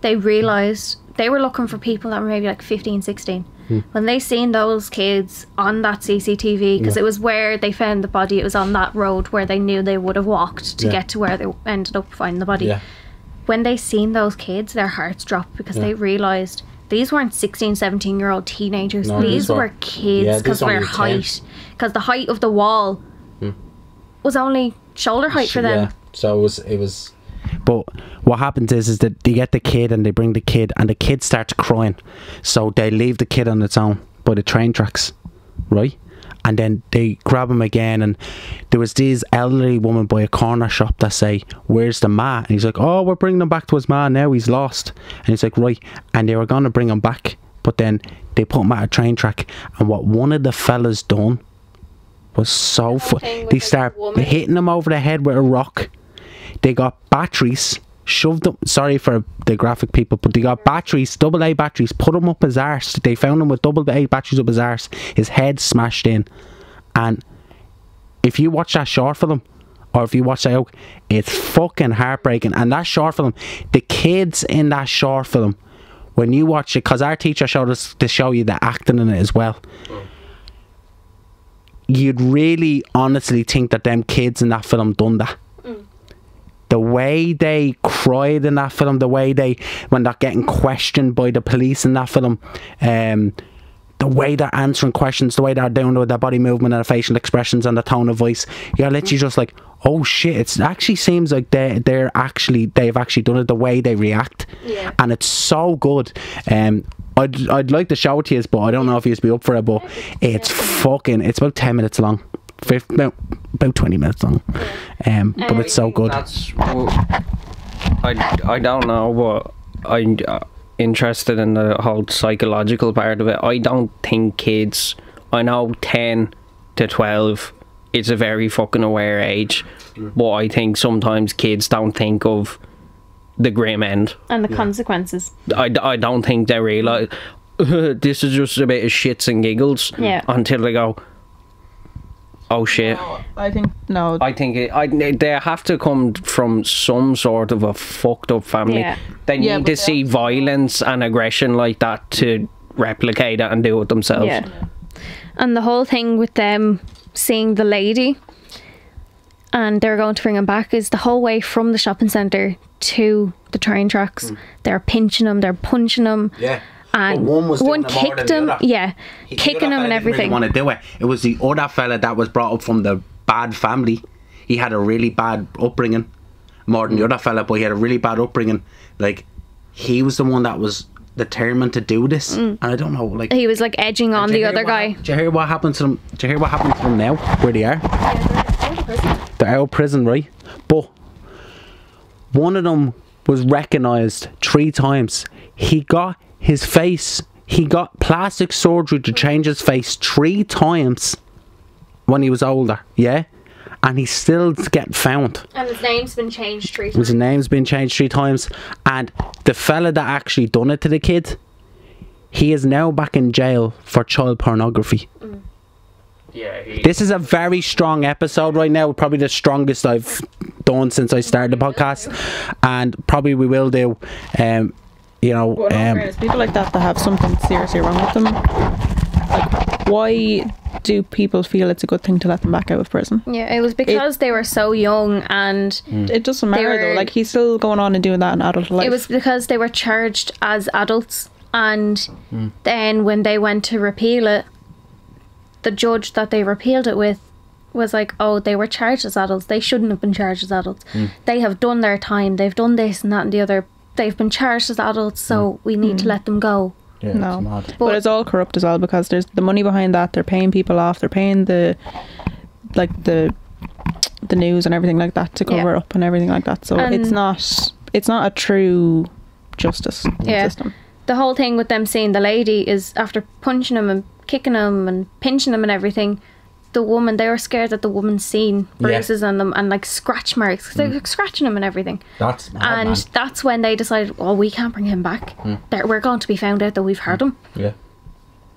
they realized they were looking for people that were maybe like 15 16 Mm-hmm. when they seen those kids on that CCTV because it was where they found the body. It was on that road where they knew they would have walked to Yeah. get to where they ended up finding the body. Yeah. When they seen those kids, their hearts dropped because they realized these weren't 16, 17 year old teenagers. No, these these were- were kids because only their height, because the height of the wall hmm. was only shoulder height for them. Yeah. So it was it was but what happens is is that they get the kid and they bring the kid and the kid starts crying. So they leave the kid on its own by the train tracks. Right? And then they grab him again and there was this elderly woman by a corner shop that say, Where's the ma? And he's like, Oh, we're bringing him back to his ma now, he's lost. And he's like, Right. And they were gonna bring him back, but then they put him at a train track and what one of the fellas done was so fu- they start hitting him over the head with a rock. They got batteries shoved up. Sorry for the graphic people, but they got batteries, double A batteries, put him up his arse. They found him with double A batteries up his arse. His head smashed in, and if you watch that short film, or if you watch that, out, it's fucking heartbreaking. And that short film, the kids in that short film, when you watch it, because our teacher showed us to show you the acting in it as well you'd really honestly think that them kids in that film done that. The way they cried in that film, the way they when they're getting questioned by the police in that film, um, the way they're answering questions, the way they're doing with their body movement and their facial expressions and the tone of voice, you're literally just like, oh shit! It actually seems like they they're actually they've actually done it the way they react, Yeah. and it's so good. Um, I'd I'd like to show it to you, but I don't know if you'd be up for it. But it's fucking. It's about ten minutes long. Fif- about about twenty minutes long. Um, but it's so good. That's. I, I don't know, but I'm uh, interested in the whole psychological part of it. I don't think kids. I know 10 to 12 is a very fucking aware age, but I think sometimes kids don't think of the grim end. And the consequences. I, I don't think they realise this is just a bit of shits and giggles Yeah. until they go, oh shit. I think no. I think it, I, they have to come from some sort of a fucked up family. Yeah. They Yeah, need but to see violence and aggression like that to replicate it and do it themselves. Yeah. And the whole thing with them seeing the lady and they're going to bring him back is the whole way from the shopping centre to the train tracks. Hmm. They're pinching him, they're punching him. Yeah. And But one was one it more than kicked him, yeah, kicking him and everything. want to do it. It was the other fella that was brought up from the bad family. He had a really bad upbringing, more than the other fella, but he had a really bad upbringing. Like he was the one that was determined to do this, mm. and I don't know. Like He was like edging on the other what guy. Do you hear what happened to them? Do you hear what happened to them now? Where they are? They're out of prison, right? But one of them was recognised three times. He got his face. He got plastic surgery to change his face three times when he was older. Yeah, and he still get found. And his name's been changed three His name's been changed three times, and the fella that actually done it to the kid, he is now back in jail for child pornography. Yeah. He, This is a very strong episode right now, probably the strongest I've done since I started the podcast, and probably we will do. Um, you know, But in all um, fairness, people like that that have something seriously wrong with them. Like, why do people feel it's a good thing to let them back out of prison? Yeah, it was because they were so young and hmm. It doesn't matter were- though. Like he's still going on and doing that in adult life. It was because they were charged as adults, and hmm. then when they went to repeal it, the judge that they repealed it with was like, "Oh, they were charged as adults. They shouldn't have been charged as adults. Hmm. They have done their time. They've done this and that and the other. They've been charged as adults, so mm. we need to mm. let them go." yeah, no. it's mad. but it's all corrupt as well because there's the money behind that. They're paying people off. They're paying the like the the news and everything like that to cover Yeah. up and everything like that. So it's not it's not a true justice Yeah. system. the whole thing with them seeing the lady is after punching him and kicking him and pinching him and everything. The woman, they were scared that the woman seen bruises on them and like scratch marks. 'cause They were mm. scratching him and everything. That's mad, and man. that's when they decided, well, we can't bring him back. Mm. There- We're going to be found out that we've hurt him. Yeah,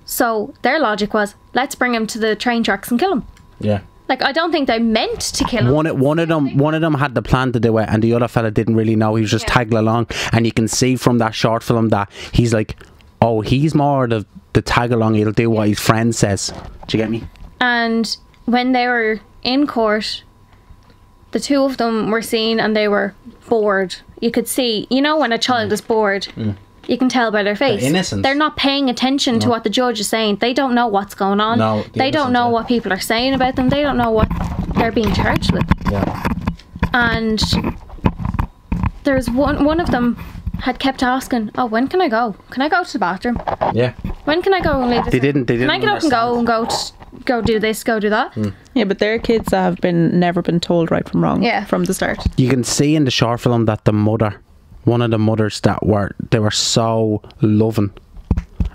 So their logic was, let's bring him to the train tracks and kill him. yeah. Like I don't think they meant to kill him. One, one of them, one of them had the plan to do it, and the other fella didn't really know. He was just Yeah. tagging along, and you can see from that short film that he's like, "Oh, he's more the the tag along. He'll do what his friend says. Do you get me? And when they were in court, the two of them were seen and they were bored. You could see, you know, when a child is bored, you can tell by their face. innocent. They're not paying attention to what the judge is saying. They don't know what's going on. No, the they don't know yeah. what people are saying about them. They don't know what they're being charged with. Yeah. And there's one one of them had kept asking, "Oh, when can I go? Can I go to the bathroom? Yeah. When can I go and leave this?" They didn't. They Can didn't. I get up and go and go t- go do this, go do that? Hmm. Yeah, but they're kids that have been never been told right from wrong Yeah. from the start. you can see in the short film that the mother, one of the mothers that were they were so loving,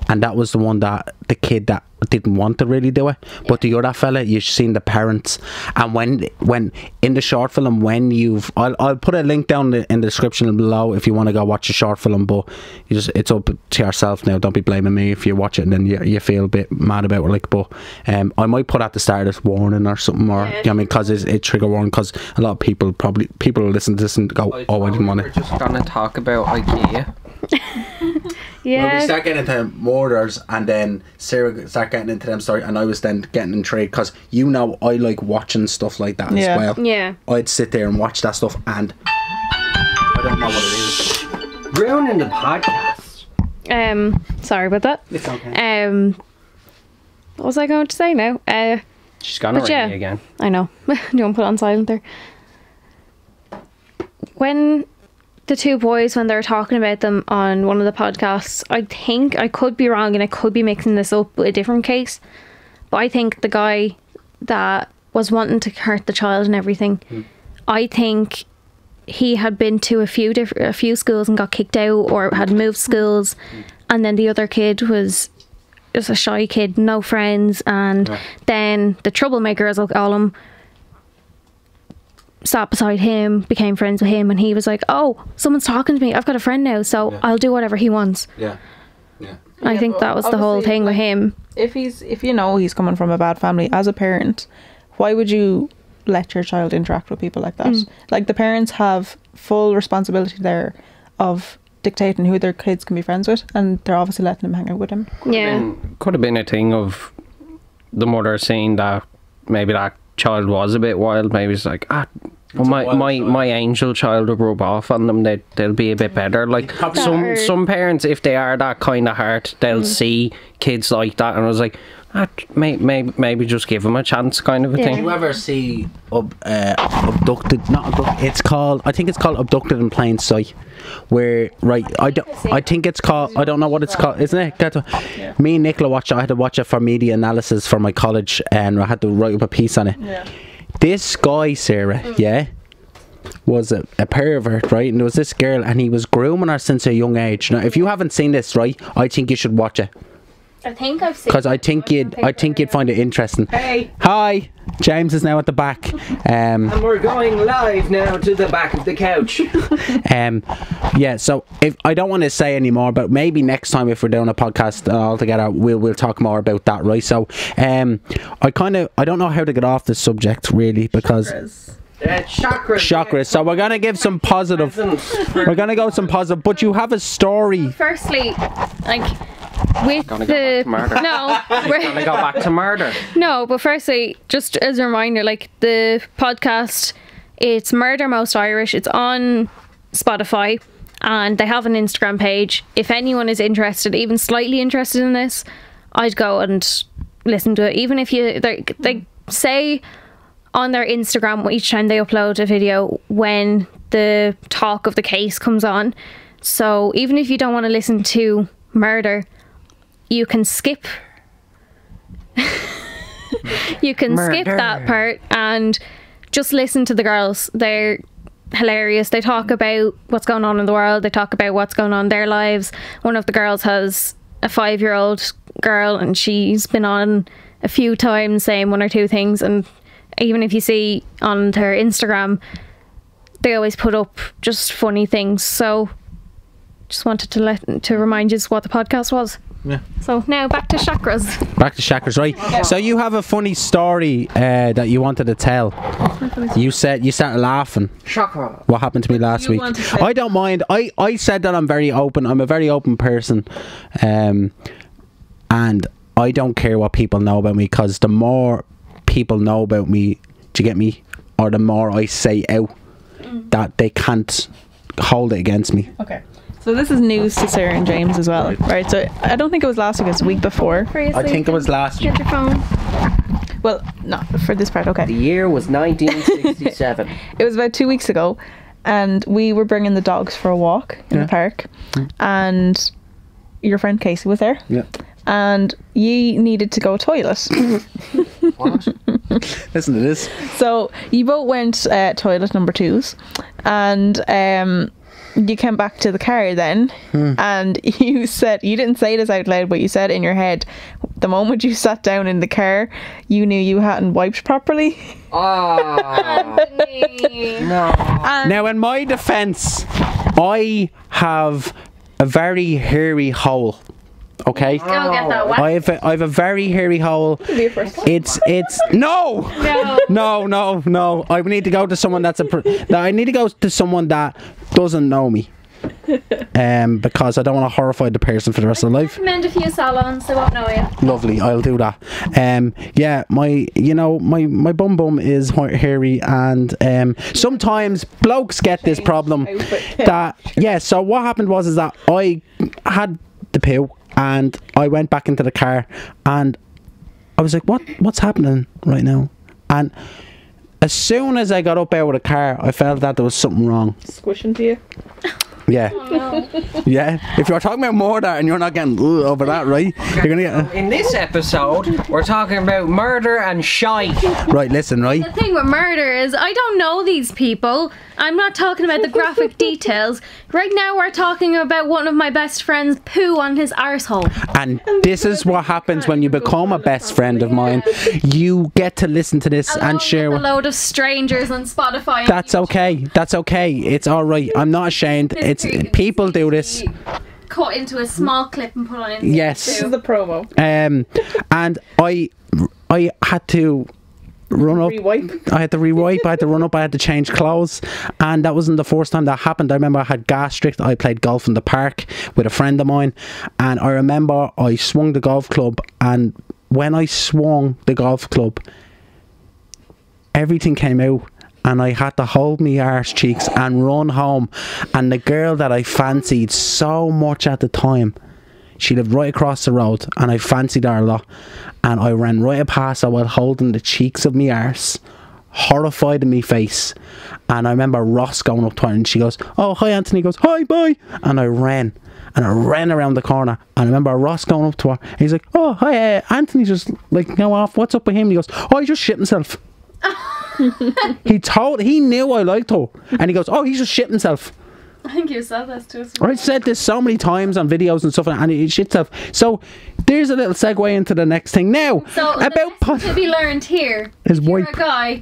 and that was the one that the kid that didn't want to really do it. But the other fella, you've seen the parents, and when when in the short film, when you've, I'll, I'll put a link down the, in the description below if you want to go watch the short film. But you just it's up to yourself now. Don't be blaming me if you watch it and then you, you feel a bit mad about it. Like, but um, I might put at the start this warning or something, or you know I mean, because it's it trigger warning. Because a lot of people probably people listen to this and go, oh, I didn't want We're it. just gonna talk about IKEA. Yeah. When we start getting into murders and then Sarah start getting into them story and I was then getting intrigued because you know I like watching stuff like that Yeah. as well. yeah. I'd sit there and watch that stuff and I don't know what it is. Ruining the podcast. Um. Sorry about that. It's okay. Um. What was I going to say now? Uh. She's gonna But ring yeah. me again. I know. Do you want to put it on silent there? When the two boys, when they were talking about them on one of the podcasts, I think I could be wrong and I could be mixing this up with a different case, but I think the guy that was wanting to hurt the child and everything, hmm. I think he had been to a few different a few schools and got kicked out or had moved schools, hmm. and then the other kid was just a shy kid, no friends, and then the troublemaker, as I'll call him, sat beside him, became friends with him, and he was like, "Oh, someone's talking to me. I've got a friend now, so Yeah. I'll do whatever he wants." Yeah. Yeah. I Yeah, think that was the whole obviously, thing with him. If he's if you know he's coming from a bad family as a parent, why would you let your child interact with people like that? Mm. Like the parents have full responsibility there of dictating who their kids can be friends with, and they're obviously letting them hang out with him. Yeah, Been- could have been a thing of the mother saying that maybe that child was a bit wild. Maybe it's like ah. Well, a my my, child. my angel child will rub off on them. They they'll be a bit better. Like some Or- some parents, if they are that kind of heart, they'll see kids like that, and I was like, ah, may, maybe maybe just give him a chance, kind of a Yeah. Did thing. you ever see ab- uh, abducted? Not abducted. It's called. I think it's called abducted in plain sight. Where right, I don't. I think it's called. I don't know what it's called, isn't it? Get to- Me and Nicola watched. it. I had to watch it for media analysis for my college, and I had to write up a piece on it. Yeah. This guy, Sarah, yeah, was a, a pervert, right? And there was this girl, and he was grooming her since a young age. Now, if you haven't seen this, right, I think you should watch it I think I've seen. because I think you'd, I think you'd find it interesting. Hey, Hi, James is now at the back. Um, and we're going live now to the back of the couch. um, yeah. So if I don't want to say any more, but maybe next time if we're doing a podcast uh, all together, we'll we'll talk more about that, right? So, um, I kind of I don't know how to get off the subject really because Uh, chakras. chakras. So we're gonna give some positive. We're gonna go some positive, but you have a story. Firstly, like with Gonna go the back to murder. no, Gonna go back to murder. No, but firstly, just as a reminder, like the podcast, it's Murder Most Irish. It's on Spotify and they have an Instagram page. If anyone is interested, even slightly interested in this, I'd go and listen to it. Even if you they, they say on their Instagram each time they upload a video when the talk of the case comes on. So even if you don't want to listen to murder, you can skip you can skip that part and just listen to the girls. They're hilarious. They talk about what's going on in the world. They talk about what's going on in their lives. One of the girls has a five year old girl and she's been on a few times saying one or two things and even if you see on her Instagram they always put up just funny things. So just wanted to let to remind you what the podcast was. Yeah. So now back to chakras. Back to chakras, right? So you have a funny story uh, that you wanted to tell. You said you started laughing. Chakra. What happened to me last You week? want to say- I don't mind. I, I said that I'm very open. I'm a very open person. Um, and I don't care what people know about me because the more people know about me, do you get me? Or the more I say out that they can't hold it against me. Okay. So this is news to Sarah and James as well, right? So I don't think it was last week; it was the week before. I think it was last year. Get your phone. Well, not for this part. Okay. The year was 1967. it was about two weeks ago, and we were bringing the dogs for a walk in Yeah. the park, and your friend Casey was there, Yeah. and ye needed to go toilet. Listen to this. So you both went uh, toilet number twos, and um, you came back to the car then, hmm. and you said you didn't say this out loud, but you said in your head, the moment you sat down in the car, you knew you hadn't wiped properly. oh, no. Now, in my defence, I have a very hairy hole. Okay. Go get that wax. I have a, I have a very hairy hole. It's it's no. No. No, no, no. I need to go to someone that's a. Pr- that I need to go to someone that doesn't know me. Um, because I don't want to horrify the person for the rest of their life. Recommend a few salons. They won't know you. Lovely, I'll do that. Um, yeah, my, you know, my my bum bum is hairy, and um, sometimes blokes get this problem. That yeah. So what happened was is that I had the poo, and I went back into the car, and I was like, what What's happening right now? And as soon as I got up out of the car, I felt that there was something wrong. Squishing to you. Yeah, oh, yeah. If you're talking about murder and you're not getting over that, right? You're gonna get In this episode, we're talking about murder and shite. right. Listen, right. The thing with murder is, I don't know these people. I'm not talking about the graphic details. Right now, we're talking about one of my best friends' poo on his arsehole. And this is what happens when you become a best friend of mine. You get to listen to this Along and share. with with- a load of strangers on Spotify. That's okay. That's okay. It's all right. I'm not ashamed. It's people do this. Cut into a small clip and put on Instagram. Yes. This is the promo. Um, and I, I had to run up. Rewipe. I had to rewipe. I had to run up. I had to change clothes, and that wasn't the first time that happened. I remember I had gastric. I played golf in the park with a friend of mine, and I remember I swung the golf club, and when I swung the golf club, everything came out. And I had to hold me arse cheeks and run home. And the girl that I fancied so much at the time, she lived right across the road, and I fancied her a lot. And I ran right past her while holding the cheeks of me arse, horrified in me face. And I remember Ross going up to her, and she goes, "Oh, hi, Anthony." He goes, "Hi, bye." And I ran, and I ran around the corner. And I remember Ross going up to her, he's like, "Oh, hi, uh, Anthony." Just like go off. What's up with him? And he goes, "Oh, he just shit himself." he told, he knew I liked her, and he goes, "Oh, he just shit himself." I think you said this to us. I said this so many times on videos and stuff, and it shits off. So there's a little segue into the next thing now So about the lesson to be learned here. Is if you're a guy.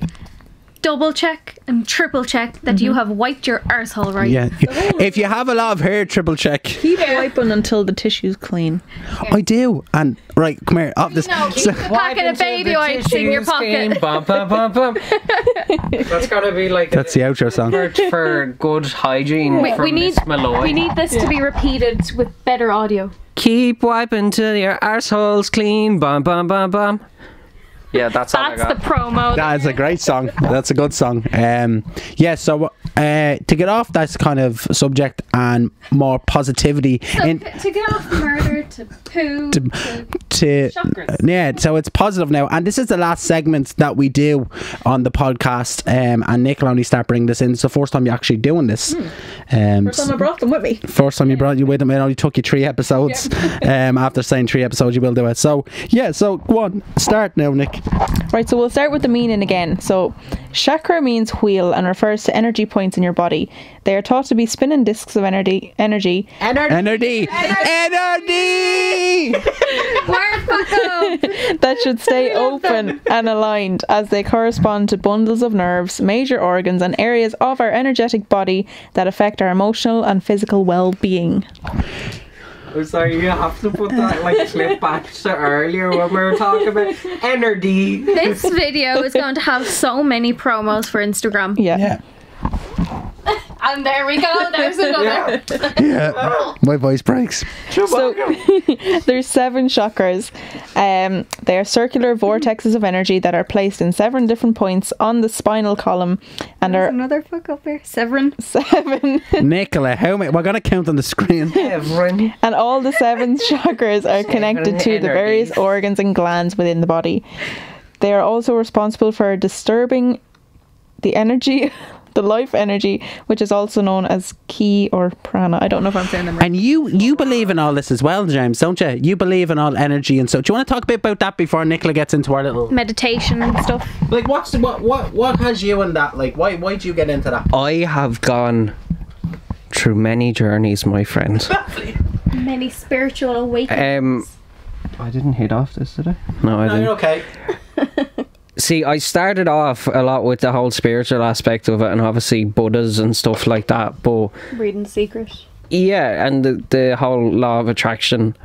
Double check and triple check that you mm-hmm. have wiped your arsehole right. yeah. If you have a lot of hair, triple check. Keep wiping until the tissue's clean. I do. And right, come here. Up this. No, keep so- the packet of baby wipes in your pocket. Bum, bum, bum, bum. That's gotta be like that's the outro song. for, for good hygiene We, from we need Malloy. we need this to be repeated with better audio. Keep wiping till your arsehole's clean. Bum bum bum bum. Yeah, that's all That's I the promo. That's a great song. That's a good song. Um, yeah. So uh, to get off that kind of subject and more positivity So in p- to get off murder to poo To- to, to yeah so it's positive now and this is the last segment that we do on the podcast um, and Nick will only start bringing this in it's the first time you're actually doing this um, First time I brought them with me. first time you brought you with him it only took you three episodes um, after saying three episodes you will do it so yeah so go on start now Nick Right, so we'll start with the meaning again. So, chakra means wheel and refers to energy points in your body. They are thought to be spinning discs of energy. Energy. energy energy Word fuck that should stay open and aligned as they correspond to bundles of nerves, major organs, and areas of our energetic body that affect our emotional and physical well-being. I'm sorry, you have to put that like clip back to earlier when we were talking about energy. This video is going to have so many promos for Instagram. Yeah. yeah And there we go. There's another. Yeah, my voice breaks. So there's seven chakras. Um, they are circular vortexes of energy that are placed in seven different points on the spinal column, and There's are another fuck up there. Seven. seven. Nicola, how many? We're gonna count on the screen. Everyone. and all the seven chakras are connected to the various organs and glands within the body. They are also responsible for disturbing the energy, the life energy, which is also known as ki or prana. I don't know if I'm saying them right. And you you believe in all this as well, James, don't you? You believe in all energy and so. Do you want to talk a bit about that before Nicola gets into our little Meditation and stuff. like what's what what what has you in that? Like why why do you get into that? I have gone through many journeys, my friend. Many spiritual awakenings. Um, I didn't hit off this, did I? No, I No, didn't. you're okay. See, I started off a lot with the whole spiritual aspect of it, and obviously Buddhas and stuff like that. But Reading secret. yeah, and the the whole law of attraction.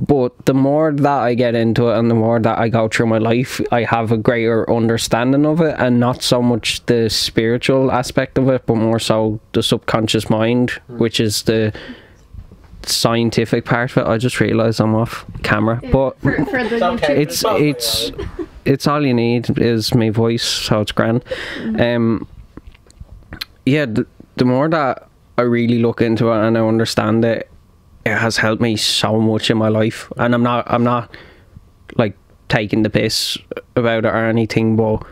But the more that I get into it, and the more that I go through my life, I have a greater understanding of it, and not so much the spiritual aspect of it, but more so the subconscious mind, hmm. which is the scientific part of it. I just realised I'm off camera, but For, for the it's it's it's all you need is my voice so it's grand. Um yeah the, the more that i really look into it and i understand it it has helped me so much in my life. And i'm not i'm not like taking the piss about it or anything but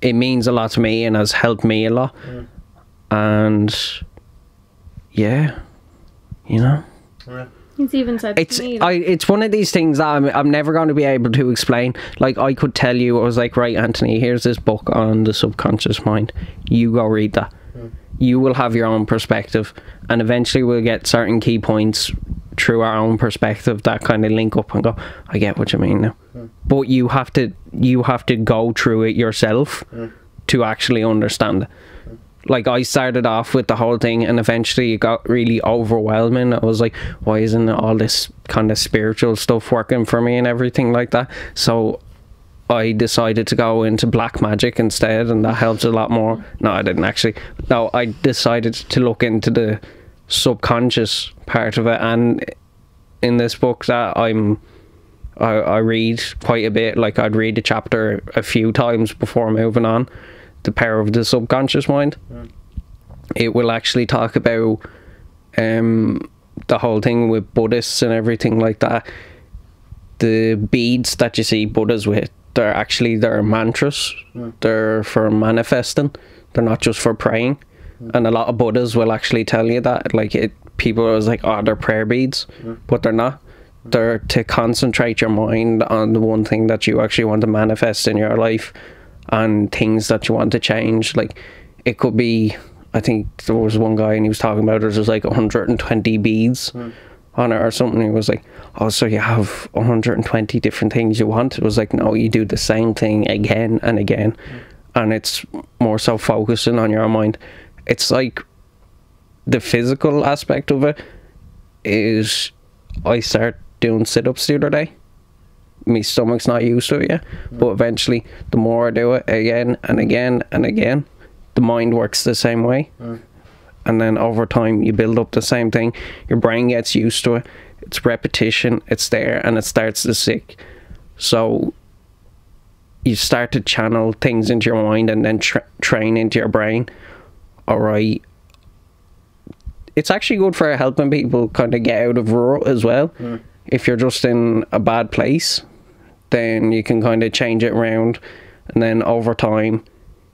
it means a lot to me and has helped me a lot. And yeah you know He's even said it's to me. I it's one of these things that I'm I'm never going to be able to explain. Like I could tell you, I was like, right, Anthony, here's this book on the subconscious mind. You go read that. Hmm. You will have your own perspective, and eventually we'll get certain key points through our own perspective that kind of link up and go. I get what you mean now, hmm. but you have to you have to go through it yourself hmm. to actually understand it like I started off with the whole thing and eventually it got really overwhelming. I was like, why isn't all this kind of spiritual stuff working for me and everything like that? So I decided to go into black magic instead and that helps a lot more. No, I didn't actually. No, I decided to look into the subconscious part of it and in this book that I'm I, I read quite a bit. Like I'd read a chapter a few times before moving on. The power of the subconscious mind. It will actually talk about um the whole thing with Buddhists and everything like that. The beads that you see Buddhas with, they're actually their mantras. They're for manifesting. They're not just for praying. And a lot of Buddhas will actually tell you that. Like it people are like, oh, they're prayer beads, but they're not. They're to concentrate your mind on the one thing that you actually want to manifest in your life and things that you want to change. Like it could be I think there was one guy and he was talking about it, there's like 120 beads hmm. on it or something. He was like, Oh, so you have 120 different things you want? It was like, No, you do the same thing again and again. Hmm. And it's more so focusing on your mind. It's like the physical aspect of it is I start doing sit ups the other day. My stomach's not used to it yet. But eventually the more I do it again and again and again, the mind works the same way. And then over time you build up the same thing. Your brain gets used to it. It's repetition, it's there and it starts to stick. So you start to channel things into your mind and then tra- train into your brain. All right, it's actually good for helping people kind of get out of rut as well. Hmm. If you're just in a bad place, then you can kind of change it around, and then over time,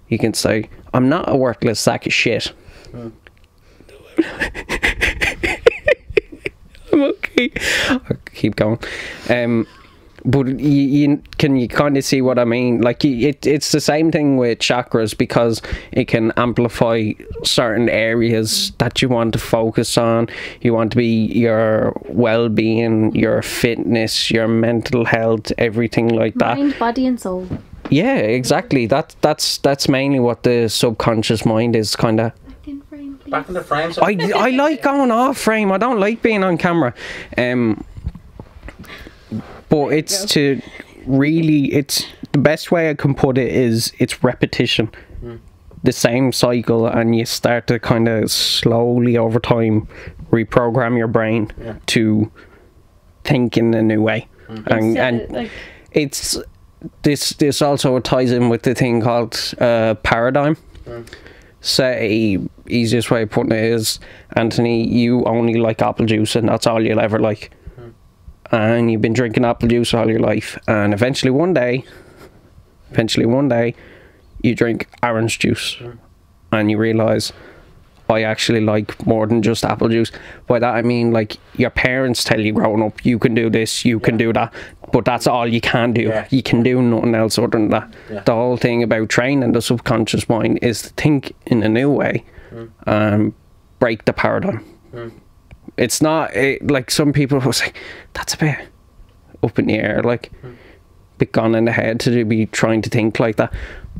you can say, "I'm not a worthless sack of shit." I'm okay. I'll keep going. Um, but you, you can you kind of see what I mean. Like you, it, it's the same thing with chakras because it can amplify certain areas that you want to focus on. You want to be your well-being, your fitness, your mental health, everything like that. Mind, body, and soul. Yeah, exactly. That that's that's mainly what the subconscious mind is kind of. Back in frame. Back in the frame. I, I like going off frame. I don't like being on camera. Um, but it's to really it's the best way I can put it is it's repetition. the same cycle and you start to kind of slowly over time reprogram your brain Yeah. to think in a new way. And, Instead and like, it's this this also ties in with the thing called uh, paradigm. Say easiest way of putting it is anthony you only like apple juice and that's all you'll ever like and you've been drinking apple juice all your life and eventually one day eventually one day you drink orange juice mm. and you realize I actually like more than just apple juice. By that I mean like your parents tell you growing up you can do this, you can do that, but that's all you can do. Yeah. You can do nothing else other than that. Yeah. The whole thing about training the subconscious mind is to think in a new way, and break the paradigm. Mm. It's not it, like some people will say that's a bit up in the air, like bit gone in the head to be trying to think like that.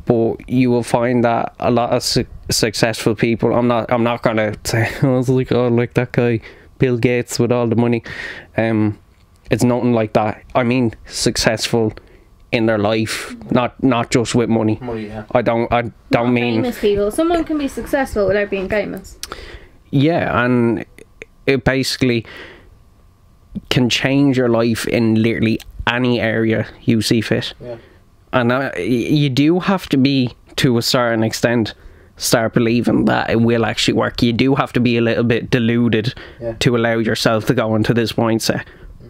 But you will find that a lot of su- successful people. I'm not. I'm not gonna say. I was like, oh, like that guy, Bill Gates with all the money. Um, it's nothing like that. I mean, successful in their life, not not just with money. Money, yeah. I don't. I don't not mean. famous people. Someone can be successful without being famous. Yeah, and it basically can change your life in literally any area you see fit. Yeah. And uh, you do have to be, to a certain extent, start believing that it will actually work. You do have to be a little bit deluded Yeah. to allow yourself to go into this mindset.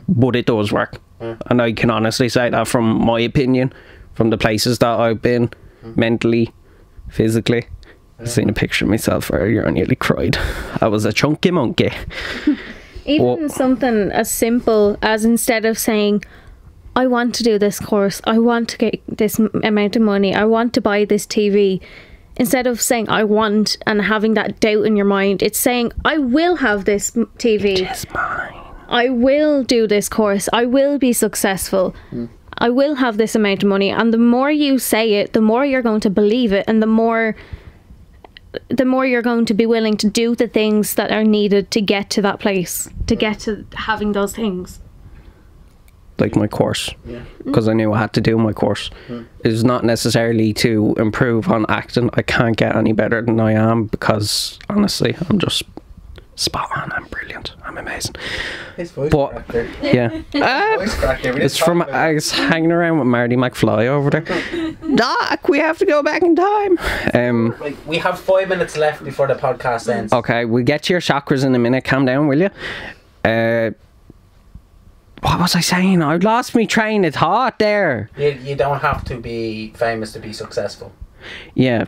But it does work. And I can honestly say that from my opinion, from the places that I've been, mentally, physically. Seen a picture of myself earlier and nearly cried. I was a chunky monkey. Even something as simple as instead of saying, I want to do this course, I want to get this amount of money, I want to buy this TV, instead of saying, I want and having that doubt in your mind, it's saying, I will have this TV. It's mine. I will do this course. I will be successful. Hmm. I will have this amount of money. And the more you say it, the more you're going to believe it, and the more the more you're going to be willing to do the things that are needed to get to that place, to get to having those things. like my course Yeah. because I knew I had to do my course. Hmm. It's not necessarily to improve on acting. I can't get any better than I am because honestly, I'm just spot on. I'm brilliant. I'm amazing. His voice But- cracker. Yeah. Ah, Voice cracker. It's from I was hanging around with Marty McFly over there. Doc, we have to go back in time. Um. Right, we have five minutes left before the podcast ends. Okay, we'll get to your chakras in a minute. Calm down, will you? Uh. What was I saying? I lost me train of thought there. You, you don't have to be famous to be successful. yeah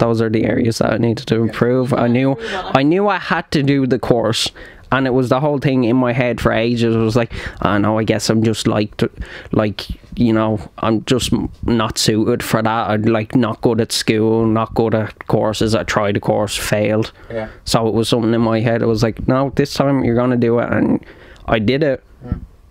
those are the areas that I needed to improve. I knew I knew I had to do the course and it was the whole thing in my head for ages. It was like, I know, I guess I'm just like, like you know, I'm just not suited for that. I'm like not good at school, not good at courses. I tried a course, failed. Yeah. So it was something in my head. It was like, no, this time you're gonna do it, and I did it.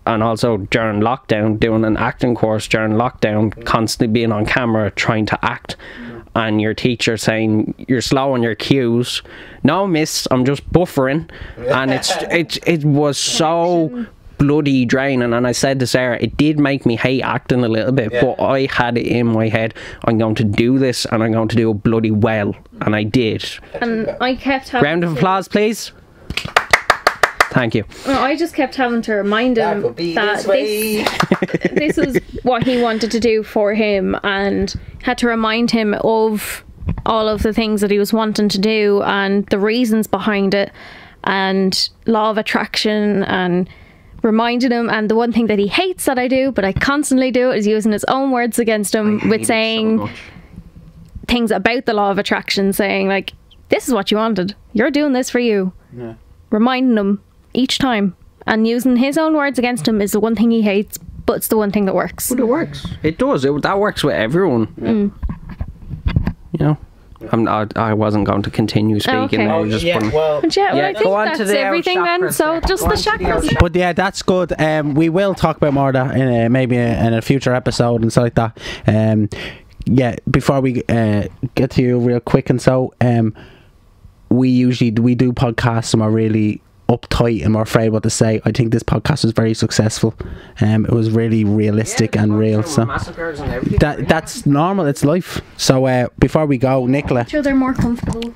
And also during lockdown, doing an acting course during lockdown, mm. constantly being on camera, trying to act, mm. And your teacher saying you're slow on your cues. No, miss, I'm just buffering, and it's it it was so bloody draining. And I said to Sarah, it did make me hate acting a little bit, Yeah. but I had it in my head. I'm going to do this, and I'm going to do it bloody well, and I did. And I kept having Round of to- applause, please. Thank you. Well, I just kept having to remind him would be that this this way. this was what he wanted to do for him and had to remind him of all of the things that he was wanting to do and the reasons behind it and law of attraction and reminded him and the one thing that he hates that I do but I constantly do is using his own words against him with saying things about the law of attraction saying like this is what you wanted you're doing this for you Yeah. reminding him each time and using his own words against him is the one thing he hates but it's the one thing that works But it works. It does. It, that works with everyone. You know, I'm not. I wasn't going to continue speaking. okay. I Oh, was just yeah, putting- well, but yeah, well, Yeah, I think go on to that's the everything then so there. just Go the on to the old chakras But yeah, that's good. Um, we will talk about more of that in a, maybe in a future episode and stuff like that. Um, yeah, before we uh, get to you real quick and so, um, we usually we do podcasts and we're really uptight and more afraid what to say. I think this podcast was very successful. Um, it was really realistic and real. So and that that's normal. It's life. So uh, before we go, Nicola. Sure, they're more comfortable.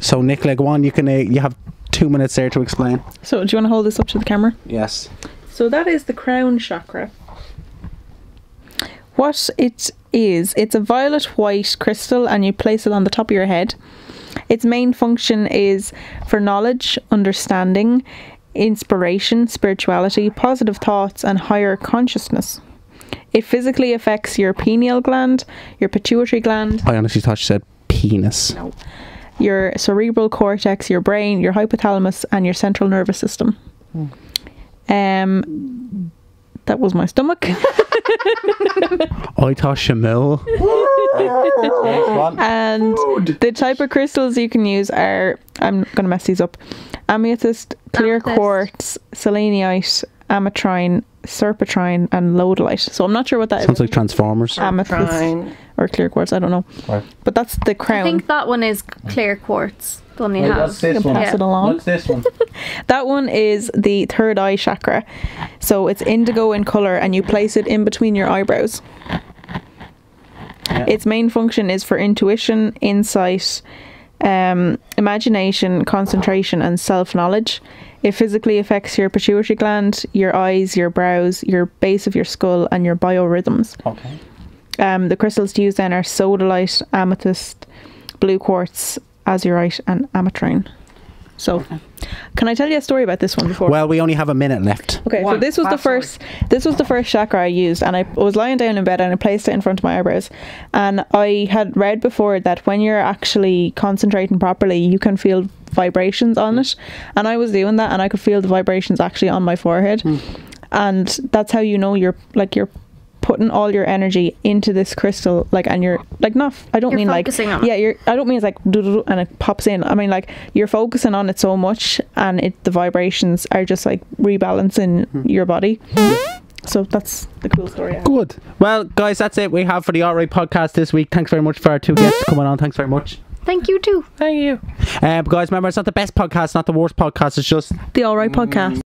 So Nicola, go on. You can. Uh, you have two minutes there to explain. So, do you want to hold this up to the camera? Yes. So that is the crown chakra. What it is, it's a violet white crystal and you place it on the top of your head. Its main function is for knowledge, understanding, inspiration, spirituality, positive thoughts, and higher consciousness. It physically affects your pineal gland, your pituitary gland, I honestly thought she said penis. No. Your cerebral cortex, your brain, your hypothalamus, and your central nervous system. Um, that was my stomach. I thought Shamil. and the type of crystals you can use are I'm gonna mess these up: amethyst, clear Amethyst. quartz, selenite, ametrine, serpentine, and lodolite. So I'm not sure what that Sounds like Transformers. amethyst Fine. or clear quartz. I don't know, Right. but that's the crown. I think that one is clear quartz. The one you have. You can pass Yeah. it along. What's this one? That one is the third eye chakra. So it's indigo in color and you place it in between your eyebrows. Yeah. Its main function is for intuition, insight, um, imagination, concentration, and self knowledge. It physically affects your pituitary gland, your eyes, your brows, your base of your skull, and your biorhythms. Okay. Um, the crystals to use then are sodalite, amethyst, blue quartz, azurite, and ametrine. So, can I tell you a story about this one before? Well, we only have a minute left. Okay, so this was the absolutely. first this was the first chakra I used and I was lying down in bed and I placed it in front of my eyebrows. And I had read before that when you're actually concentrating properly, you can feel vibrations on it. And I was doing that and I could feel the vibrations actually on my forehead. Hmm. And that's how you know you're like you're putting all your energy into this crystal like and you're like not I don't You're mean like on yeah you're I don't mean it's like and it pops in I mean like you're focusing on it so much and it the vibrations are just like rebalancing hmm. your body so that's the cool story I have. Good. Well, guys, that's it we have for the Alright podcast this week. Thanks very much for our two guests mm-hmm. coming on. Thanks very much. Thank you too. Thank you. Uh, but guys, remember, it's not the best podcast, not the worst podcast. It's just the all right mm. podcast